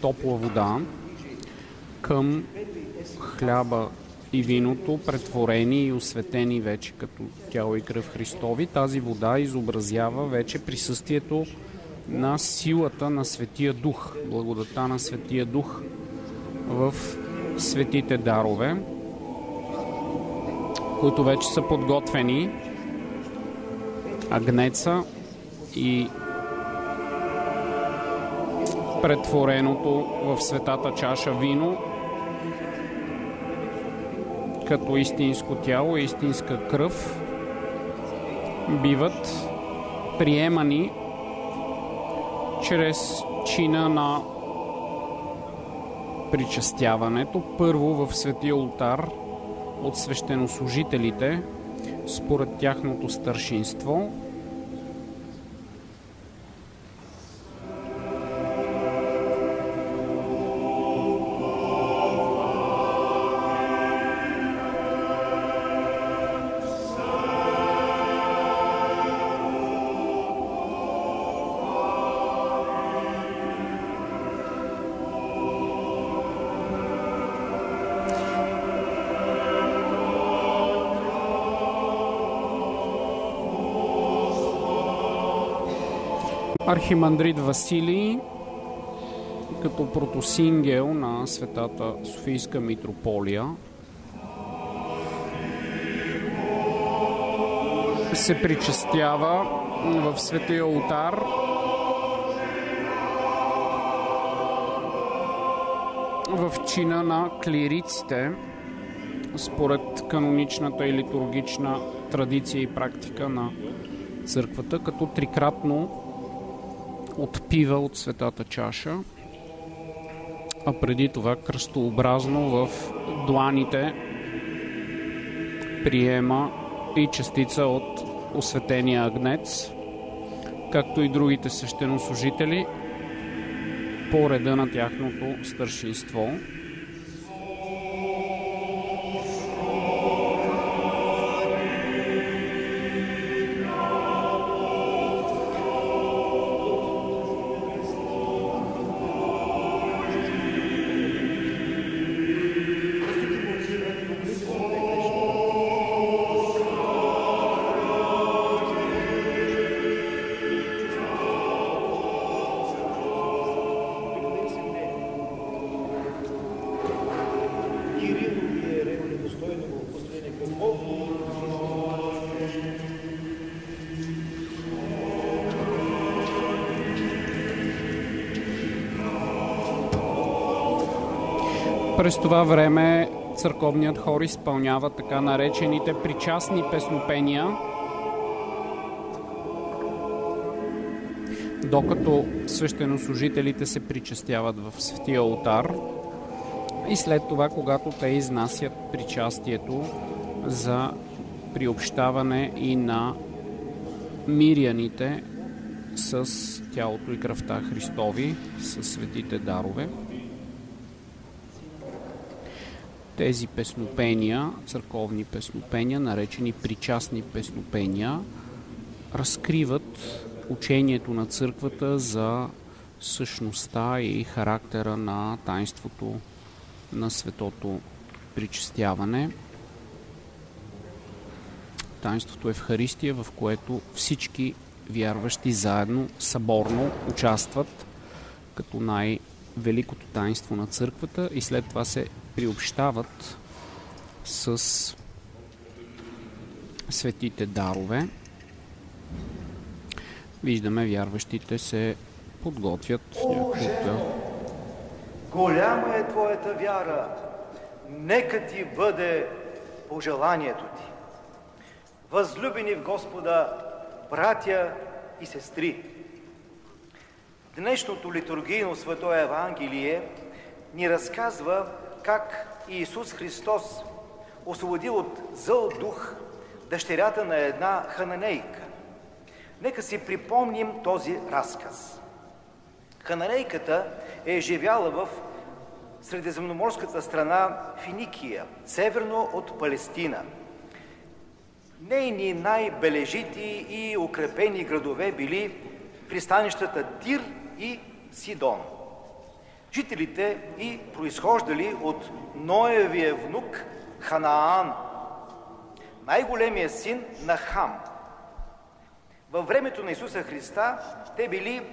топла вода към хляба и виното, претворени и осветени вече като тяло и кръв Христови. Тази вода изобразява вече присъствието на силата на Светия Дух, благодата на Светия Дух в светите дарове, които вече са подготвени. Агнеца и претвореното в светата чаша вино като истинско тяло истинска кръв биват приемани чрез чина на причастяването. Първо в светия ултар от свещенослужителите според тяхното старшинство. Архимандрит Василий като протосингел на Светата Софийска митрополия се причастява в Светия Олтар в чина на клириците според каноничната и литургична традиция и практика на църквата, като трикратно отпива от светата чаша, а преди това кръстообразно в дланите приема и частица от осветения агнец, както и другите свещенослужители по реда на тяхното старшинство. През това време църковният хор изпълнява така наречените причастни песнопения, докато свещенослужителите се причастяват в светия алтар и след това, когато те изнасят причастието за приобщаване и на миряните с тялото и кръвта Христови, с светите дарове. Тези песнопения, църковни песнопения, наречени причастни песнопения, разкриват учението на църквата за същността и характера на таинството на светото причастяване. Таинството Евхаристия, в което всички вярващи заедно, съборно участват като най-великото таинство на църквата и след това се приобщават с светите дарове. Виждаме, вярващите се подготвят. Боже, голяма е Твоята вяра. Нека Ти бъде пожеланието Ти. Възлюбени в Господа, братя и сестри, днешното литургийно свето Евангелие ни разказва как Иисус Христос освободил от зъл дух дъщерята на една хананейка. Нека си припомним този разказ. Хананейката е живяла в средиземноморската страна Финикия, северно от Палестина. Нейни най-бележити и укрепени градове били пристанищата Тир и Сидон. Жителите и произхождали от Ноевия внук Ханаан, най-големия син на Хам. Във времето на Исуса Христа те били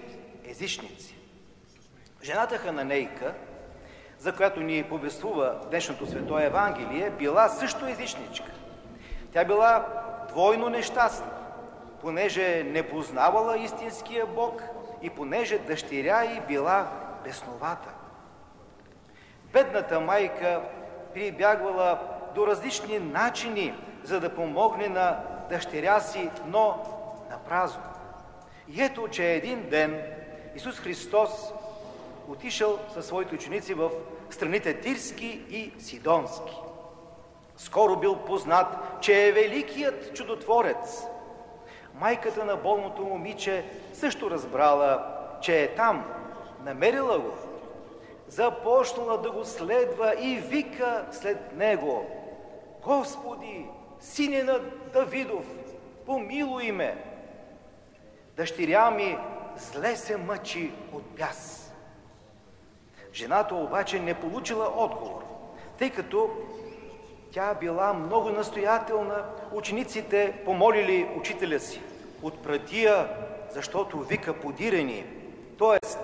езичници. Жената Хананейка, за която ни повествува днешното свето Евангелие, била също езичничка. Тя била двойно нещастна, понеже не познавала истинския Бог и понеже дъщеря й била бесновата. Бедната майка прибягвала до различни начини, за да помогне на дъщеря си, но на празно. И ето, че един ден Исус Христос отишъл със своите ученици в страните Тирски и Сидонски. Скоро бил познат, че е великият чудотворец. Майката на болното момиче също разбрала, че е там, намерила го, започнала да го следва и вика след него, Господи, сине на Давидов, помилуй ме! Дъщеря ми зле се мъчи от пяс. Жената обаче не получила отговор, тъй като тя била много настоятелна. Учениците помолили учителя си. Отпратия, защото вика подирени. Тоест,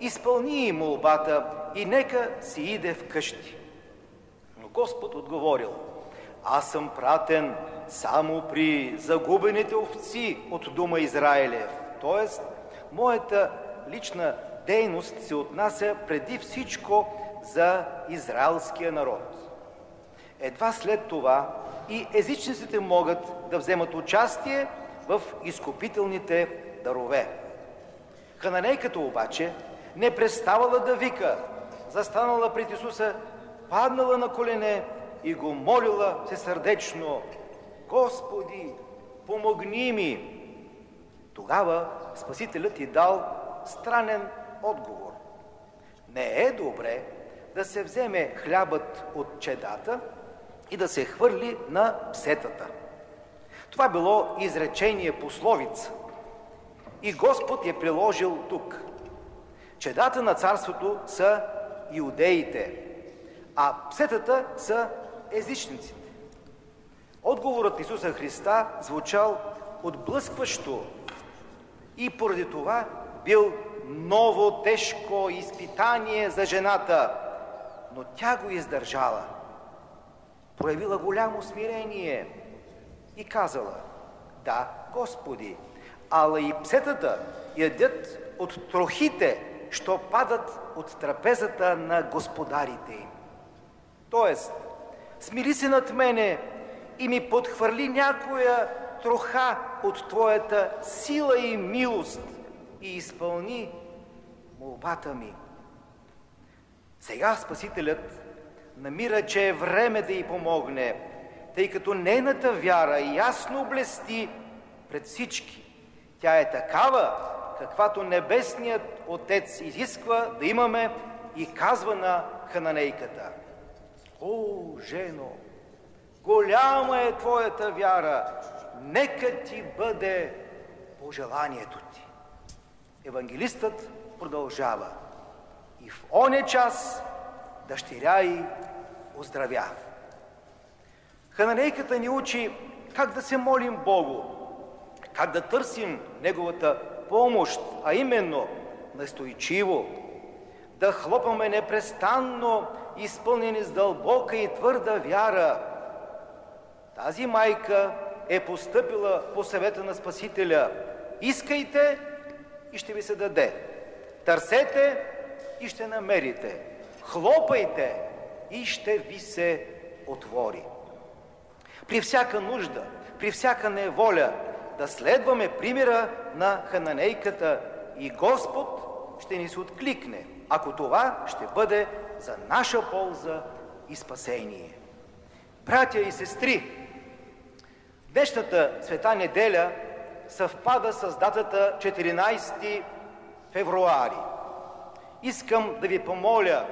изпълни молбата и нека си иде вкъщи. Но Господ отговорил, аз съм пратен само при загубените овци от дума Израилев. Тоест, моята лична дейност се отнася преди всичко за израелския народ. Едва след това и езичниците могат да вземат участие в изкупителните дарове. Хананейката обаче не преставала да вика, застанала пред Исуса, паднала на колене и го молила се сърдечно, Господи, помогни ми! Тогава Спасителят ти дал странен отговор. Не е добре да се вземе хлябът от чедата и да се хвърли на псетата. Това било изречение пословица. И Господ е приложил тук. Чедата на царството са иудеите, а псетата са езичниците. Отговорът Исуса Христа звучал отблъскващо и поради това бил ново тежко изпитание за жената, но тя го издържала. Проявила голямо смирение и казала, да, Господи, ала и псетата ядят от трохите, що падат от трапезата на господарите им. Тоест, смили се над мене и ми подхвърли някоя троха от Твоята сила и милост и изпълни молбата ми. Сега Спасителят намира, че е време да й помогне, тъй като нейната вяра ясно блести пред всички. Тя е такава, каквато Небесният Отец изисква да имаме и казва на хананейката. О, жено, голяма е твоята вяра, нека ти бъде пожеланието ти. Евангелистът продължава. И в оне час дъщеря й оздравя. Хананейката ни учи как да се молим Богу, как да търсим Неговата помощ, а именно настойчиво, да хлопаме непрестанно, изпълнени с дълбока и твърда вяра. Тази майка е постъпила по съвета на Спасителя. Искайте и ще ви се даде. Търсете и ще намерите. Хлопайте и ще ви се отвори. При всяка нужда, при всяка неволя да следваме примера на хананейката и Господ ще ни се откликне, ако това ще бъде за наша полза и спасение. Братя и сестри, днешната света неделя съвпада с датата 14 февруари. Искам да ви помоля,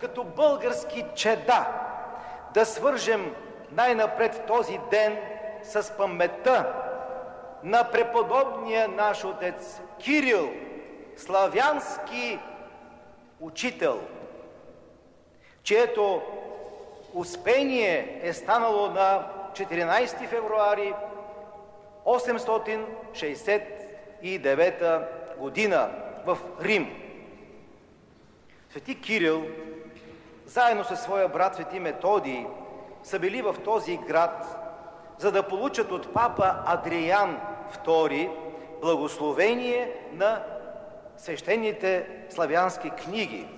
като български чеда, да свържем най-напред този ден с паметта на преподобния наш отец Кирил, славянски учител, чието успение е станало на 14 февруари 869 година в Рим. Свети Кирил, заедно със своя брат Свети Методий, са били в този град, за да получат от папа Адриан II благословение на свещените славянски книги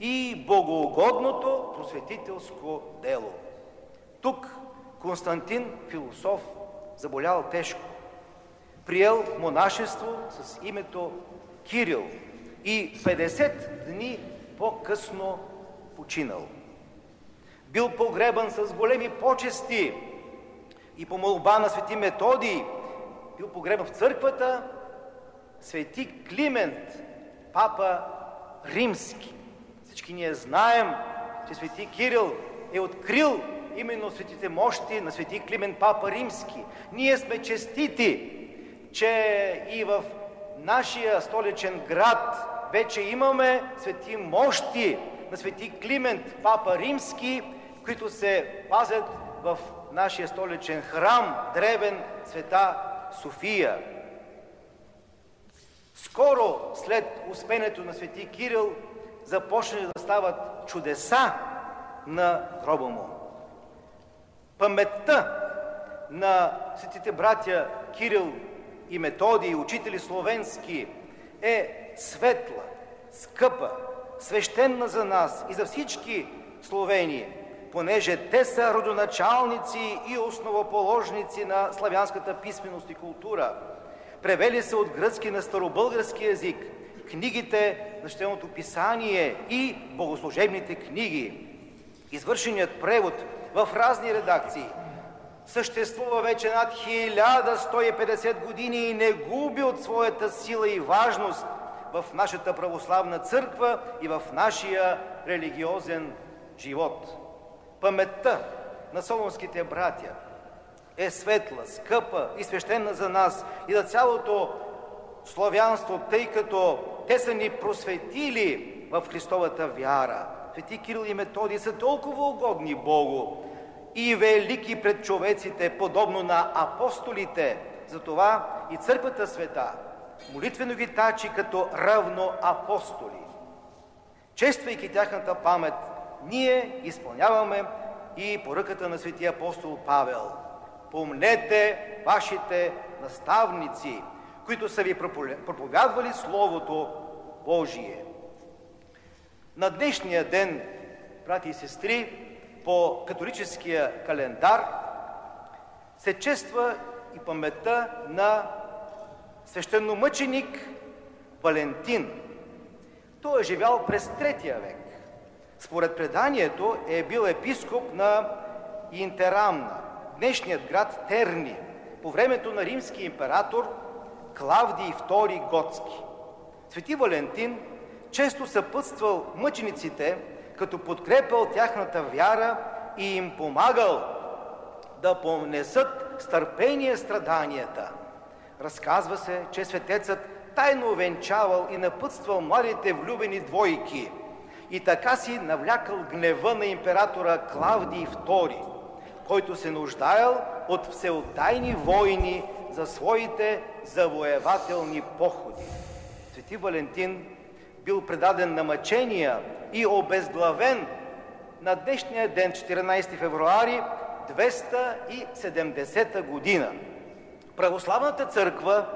и богоугодното просветителско дело. Тук Константин, философ, заболял тежко. Приел монашество с името Кирил и 50 дни по-късно починал. Бил погребан с големи почести и по молба на свети Методий бил погребан в църквата свети Климент, папа римски. Всички ние знаем, че свети Кирил е открил именно светите мощи на свети Климент Папа Римски. Ние сме честити, че и в нашия столичен град вече имаме свети мощи на свети Климент Папа Римски, които се пазят в нашия столичен храм, древен света София. Скоро след успението на свети Кирил започне да стават чудеса на гроба му. Паметта на светите братя Кирил и Методий, учители словенски, е светла, скъпа, свещена за нас и за всички словени, понеже те са родоначалници и основоположници на славянската писменост и култура. Превели се от гръцки на старобългарски язик книгите на Щеното писание и богослужебните книги. Извършеният превод в разни редакции съществува вече над 1150 години и не губи от своята сила и важност в нашата православна църква и в нашия религиозен живот. Паметта на солонските братя е светла, скъпа и свещена за нас и за цялото славянство, тъй като те са ни просветили в Христовата вяра. Свети Кирил и Методий са толкова угодни Богу и велики пред човеците, подобно на апостолите. Затова и Църквата света молитвено ги тачи като равно апостоли. Чествайки тяхната памет, ние изпълняваме и поръката на светия апостол Павел. Помнете вашите наставници, които са ви проповядвали Словото Божие. На днешния ден, брати и сестри, по католическия календар се чества и паметта на свещеномъченик Валентин. Той е живял през третия век. Според преданието е бил епископ на Интерамна, днешният град Терни, по времето на римски император Клавдий II Готски. Свети Валентин често съпътствал мъчениците, като подкрепял тяхната вяра и им помагал да понесат с търпение страданията. Разказва се, че светецът тайно овенчавал и напътствал младите влюбени двойки и така си навлякал гнева на императора Клавдий II, който се нуждаел от всеотдайни войни за своите завоевателни походи. Свети Валентин бил предаден на мъчения и обезглавен на днешния ден, 14 февруари 270 година. Православната църква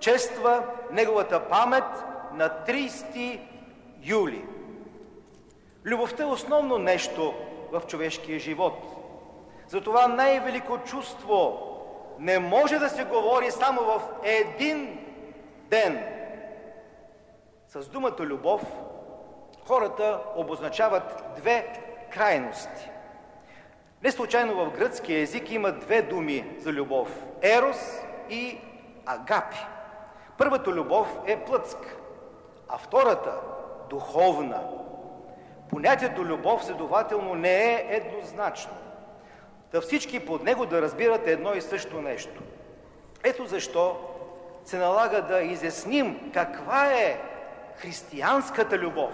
чества неговата памет на 30 юли. Любовта е основно нещо в човешкия живот. Затова най-велико чувство не може да се говори само в един ден. С думата любов хората обозначават две крайности. Не случайно в гръцки език има две думи за любов – ерос и агапи. Първата любов е плътска, а втората – духовна. Понятието любов, следователно, не е еднозначно. Да всички под него да разбират едно и също нещо. Ето защо се налага да изясним каква е християнската любов.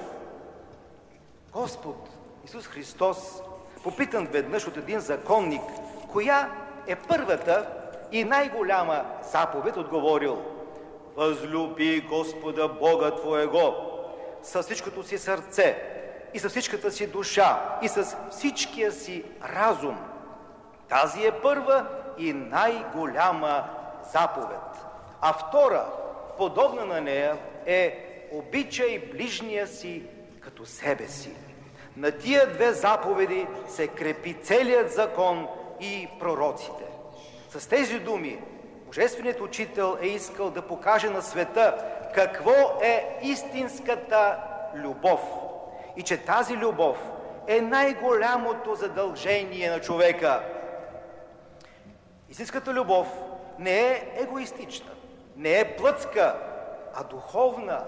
Господ Исус Христос, попитан веднъж от един законник, коя е първата и най-голяма заповед, отговорил Възлюби Господа Бога Твоего със всичкото си сърце и със всичката си душа и с всичкия си разум. Тази е първа и най-голяма заповед. А втора, подобна на нея, е обичай ближния си като себе си. На тия две заповеди се крепи целият закон и пророците. С тези думи Божественият учител е искал да покаже на света какво е истинската любов. И че тази любов е най-голямото задължение на човека. Истинската любов не е егоистична, не е плътска, а духовна,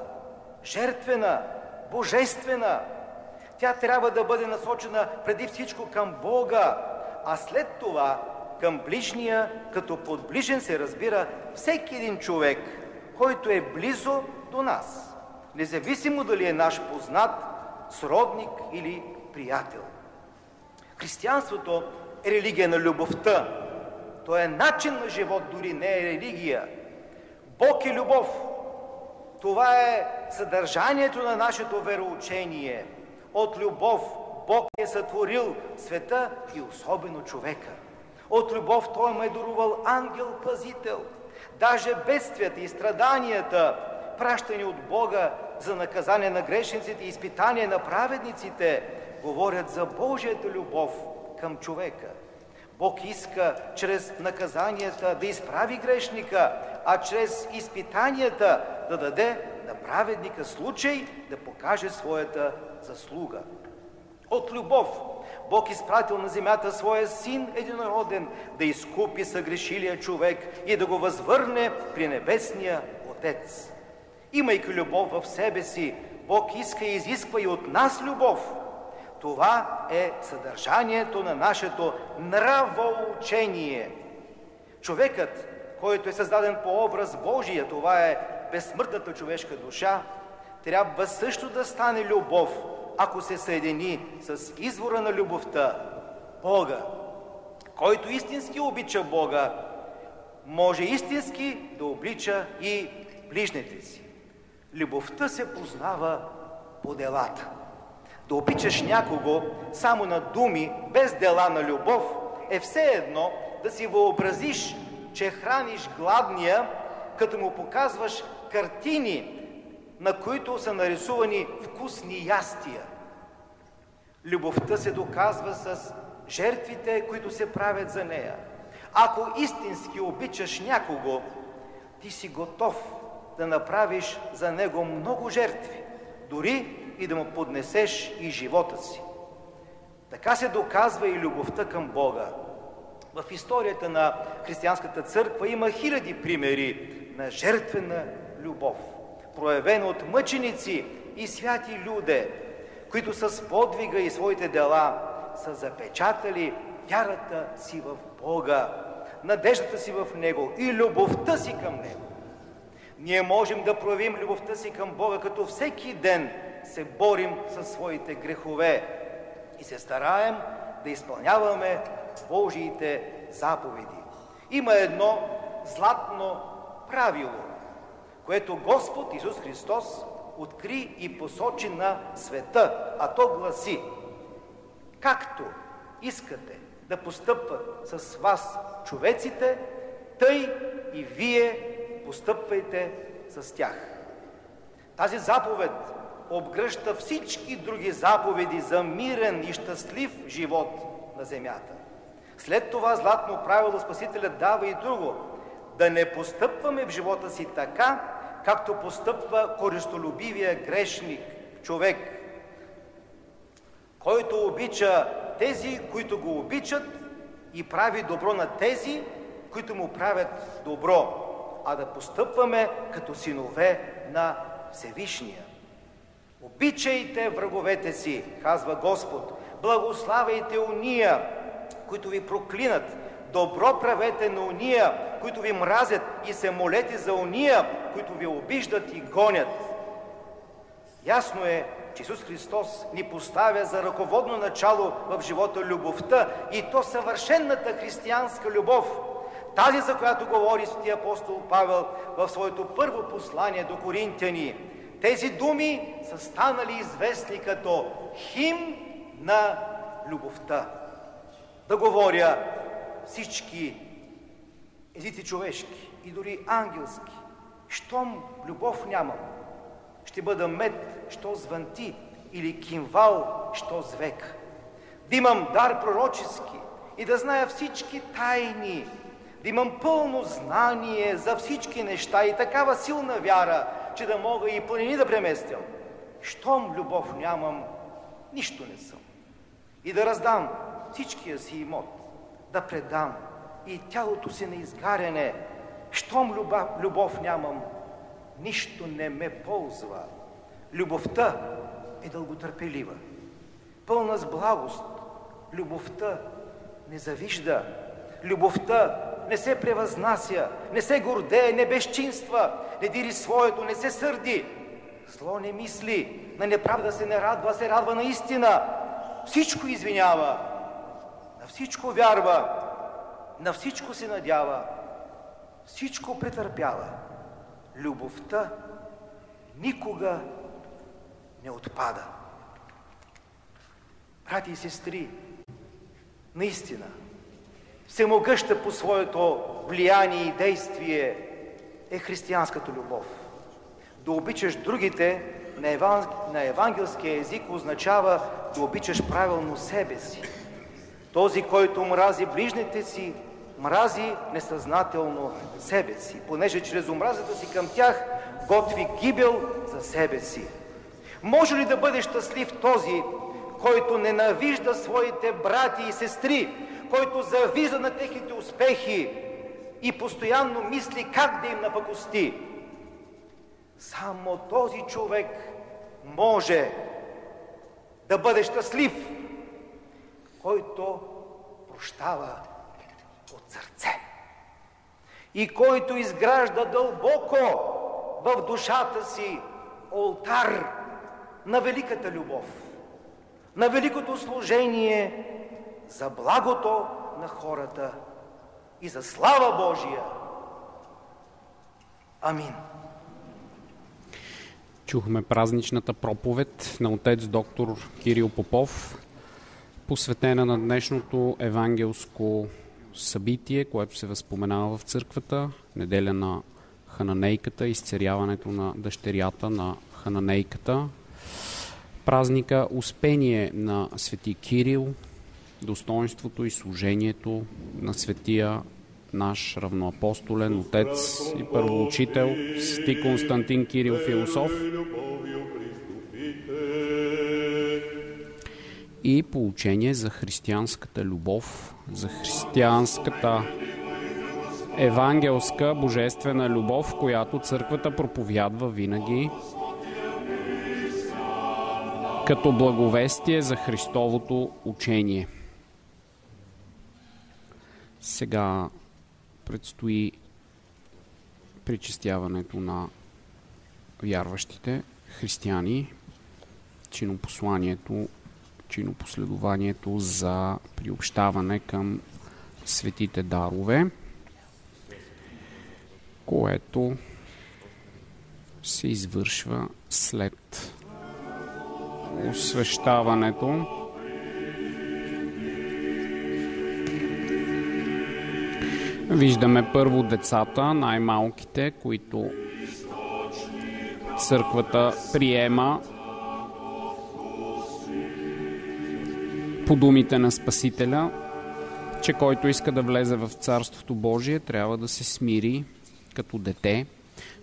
жертвена, божествена. Тя трябва да бъде насочена преди всичко към Бога, а след това към ближния, като под ближен се разбира всеки един човек, който е близо до нас, независимо дали е наш познат, сродник или приятел. Християнството е религия на любовта. То е начин на живот, дори не е религия. Бог е любов. Това е съдържанието на нашето вероучение. От любов Бог е сътворил света и особено човека. От любов Той ме е дарувал ангел-пазител. Даже бедствията и страданията, пращани от Бога за наказание на грешниците и изпитание на праведниците, говорят за Божията любов към човека. Бог иска чрез наказанията да изправи грешника, а чрез изпитанията да даде на праведника случай да покаже своята заслуга. От любов Бог изпратил на земята своя син единороден да изкупи съгрешилия човек и да го възвърне при небесния Отец. Имайки любов в себе си, Бог иска и изисква и от нас любов. Това е съдържанието на нашето нравоучение. Човекът, който е създаден по образ Божия, това е безсмъртната човешка душа, трябва също да стане любов, ако се съедини с извора на любовта, Бога. Който истински обича Бога, може истински да облича и ближните си. Любовта се познава по делата. Да обичаш някого само на думи, без дела на любов, е все едно да си въобразиш, че храниш гладния, като му показваш картини, на които са нарисувани вкусни ястия. Любовта се доказва с жертвите, които се правят за нея. Ако истински обичаш някого, ти си готов да направиш за него много жертви, дори и да му поднесеш и живота си. Така се доказва и любовта към Бога. В историята на християнската църква има хиляди примери на жертвена любов, проявена от мъченици и святи люде, които с подвига и своите дела са запечатали вярата си в Бога, надеждата си в Него и любовта си към Него. Ние можем да проявим любовта си към Бога, като всеки ден се борим със своите грехове и се стараем да изпълняваме Божиите заповеди. Има едно златно правило, което Господ Исус Христос откри и посочи на света, а то гласи Както искате да постъпват с вас човеците, тъй и вие постъпвайте с тях. Тази заповед обгръща всички други заповеди за мирен и щастлив живот на земята. След това златно правило Спасителя дава и друго. Да не постъпваме в живота си така, както постъпва користолюбивия грешник, човек, който обича тези, които го обичат и прави добро на тези, които му правят добро, а да постъпваме като синове на Всевишния. Обичайте враговете си, казва Господ, благославяйте уния, които ви проклинат, добро правете на уния, които ви мразят и се молете за уния, които ви обиждат и гонят. Ясно е, че Исус Христос ни поставя за ръководно начало в живота любовта и то съвършенната християнска любов. Тази, за която говори Светия апостол Павел в своето първо послание до коринтяни. Тези думи са станали известни като хим на любовта. Да говоря всички езици човешки и дори ангелски. Щом любов нямам, ще бъда мед, що звънти, или кимвал, що звек. Да имам дар пророчески и да зная всички тайни, да имам пълно знание за всички неща и такава силна вяра, че да мога и планини да преместям. Щом любов нямам, нищо не съм. И да раздам всичкия си имот, да предам и тялото си на изгаряне. Щом любов, любов нямам, нищо не ме ползва. Любовта е дълготърпелива, пълна с благост. Любовта не завижда. Любовта не се превъзнася, не се гордее, не безчинства, не дири своето, не се сърди. Зло не мисли, на неправда се не радва, се радва на истина. Всичко извинява, на всичко вярва, на всичко се надява, всичко претърпява любовта никога не отпада. Брати и сестри, наистина, всемогъща по своето влияние и действие е християнската любов. Да обичаш другите на, еван... на евангелския език означава да обичаш правилно себе си. Този, който мрази ближните си, мрази несъзнателно себе си, понеже чрез омразата си към тях готви гибел за себе си. Може ли да бъде щастлив този, който ненавижда своите брати и сестри, който завижда на техните успехи и постоянно мисли как да им напакости? Само този човек може да бъде щастлив, който прощава от сърце и който изгражда дълбоко в душата си олтар на великата любов, на великото служение за благото на хората и за слава Божия. Амин. Чухме празничната проповед на отец доктор Кирил Попов, посветена на днешното евангелско събитие, което се възпоменава в църквата, неделя на Хананейката, изцеряването на дъщерята на Хананейката. празника Успение на свети Кирил, достоинството и служението на светия наш равноапостолен отец и първоучител Сти Константин Кирил Философ и поучение за християнската любов, за християнската евангелска божествена любов, която църквата проповядва винаги като благовестие за Христовото учение. Сега предстои причастяването на вярващите християни, чинопосланието, чинопоследованието за приобщаване към светите дарове, което се извършва след освещаването. Виждаме първо децата, най-малките, които църквата приема по думите на Спасителя, че който иска да влезе в Царството Божие, трябва да се смири като дете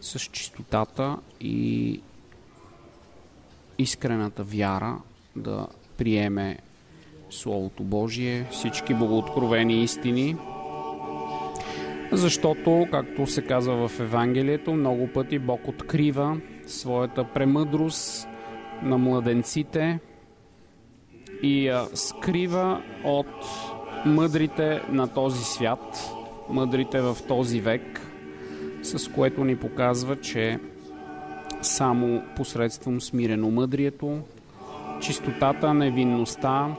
с чистотата и искрената вяра да приеме Словото Божие, всички богооткровени истини, защото, както се казва в Евангелието, много пъти Бог открива своята премъдрост на младенците и я скрива от мъдрите на този свят, мъдрите в този век, с което ни показва, че само посредством смирено мъдрието, чистотата, невинността,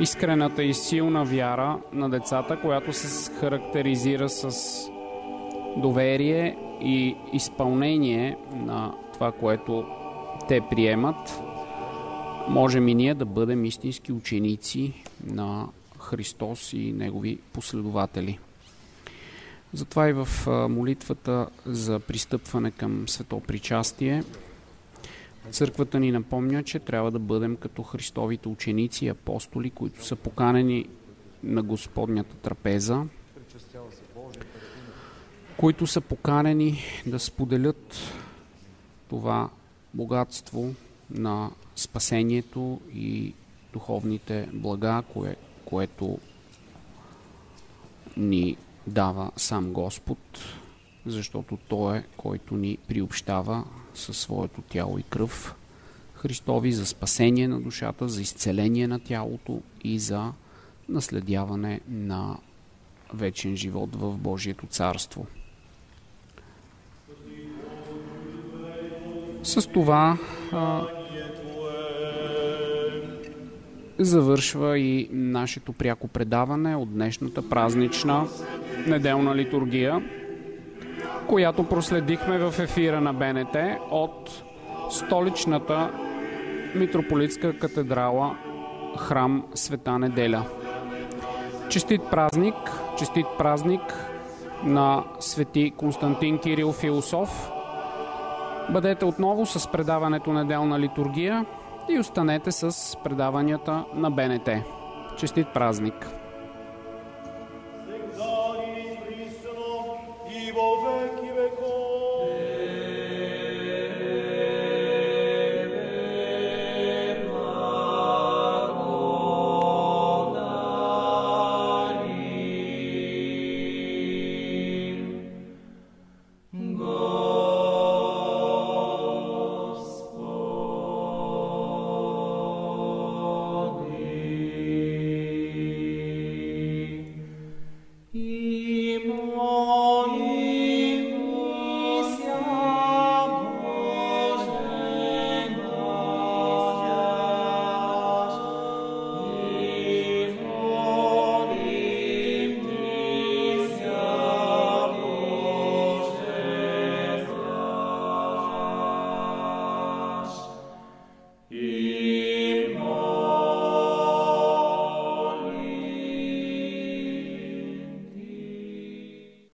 искрената и силна вяра на децата, която се характеризира с доверие и изпълнение на това, което те приемат, можем и ние да бъдем истински ученици на Христос и Негови последователи. Затова и в молитвата за пристъпване към свето причастие Църквата ни напомня, че трябва да бъдем като Христовите ученици и апостоли, които са поканени на Господнята трапеза, които са поканени да споделят това богатство на спасението и духовните блага, кое, което ни дава сам Господ, защото Той е, който ни приобщава със своето тяло и кръв Христови за спасение на душата, за изцеление на тялото и за наследяване на вечен живот в Божието царство. С това а, завършва и нашето пряко предаване от днешната празнична неделна литургия, която проследихме в ефира на БНТ от столичната митрополитска катедрала храм Света Неделя. Честит празник, честит празник на свети Константин Кирил Философ. Бъдете отново с предаването Неделна литургия и останете с предаванията на БНТ. Честит празник!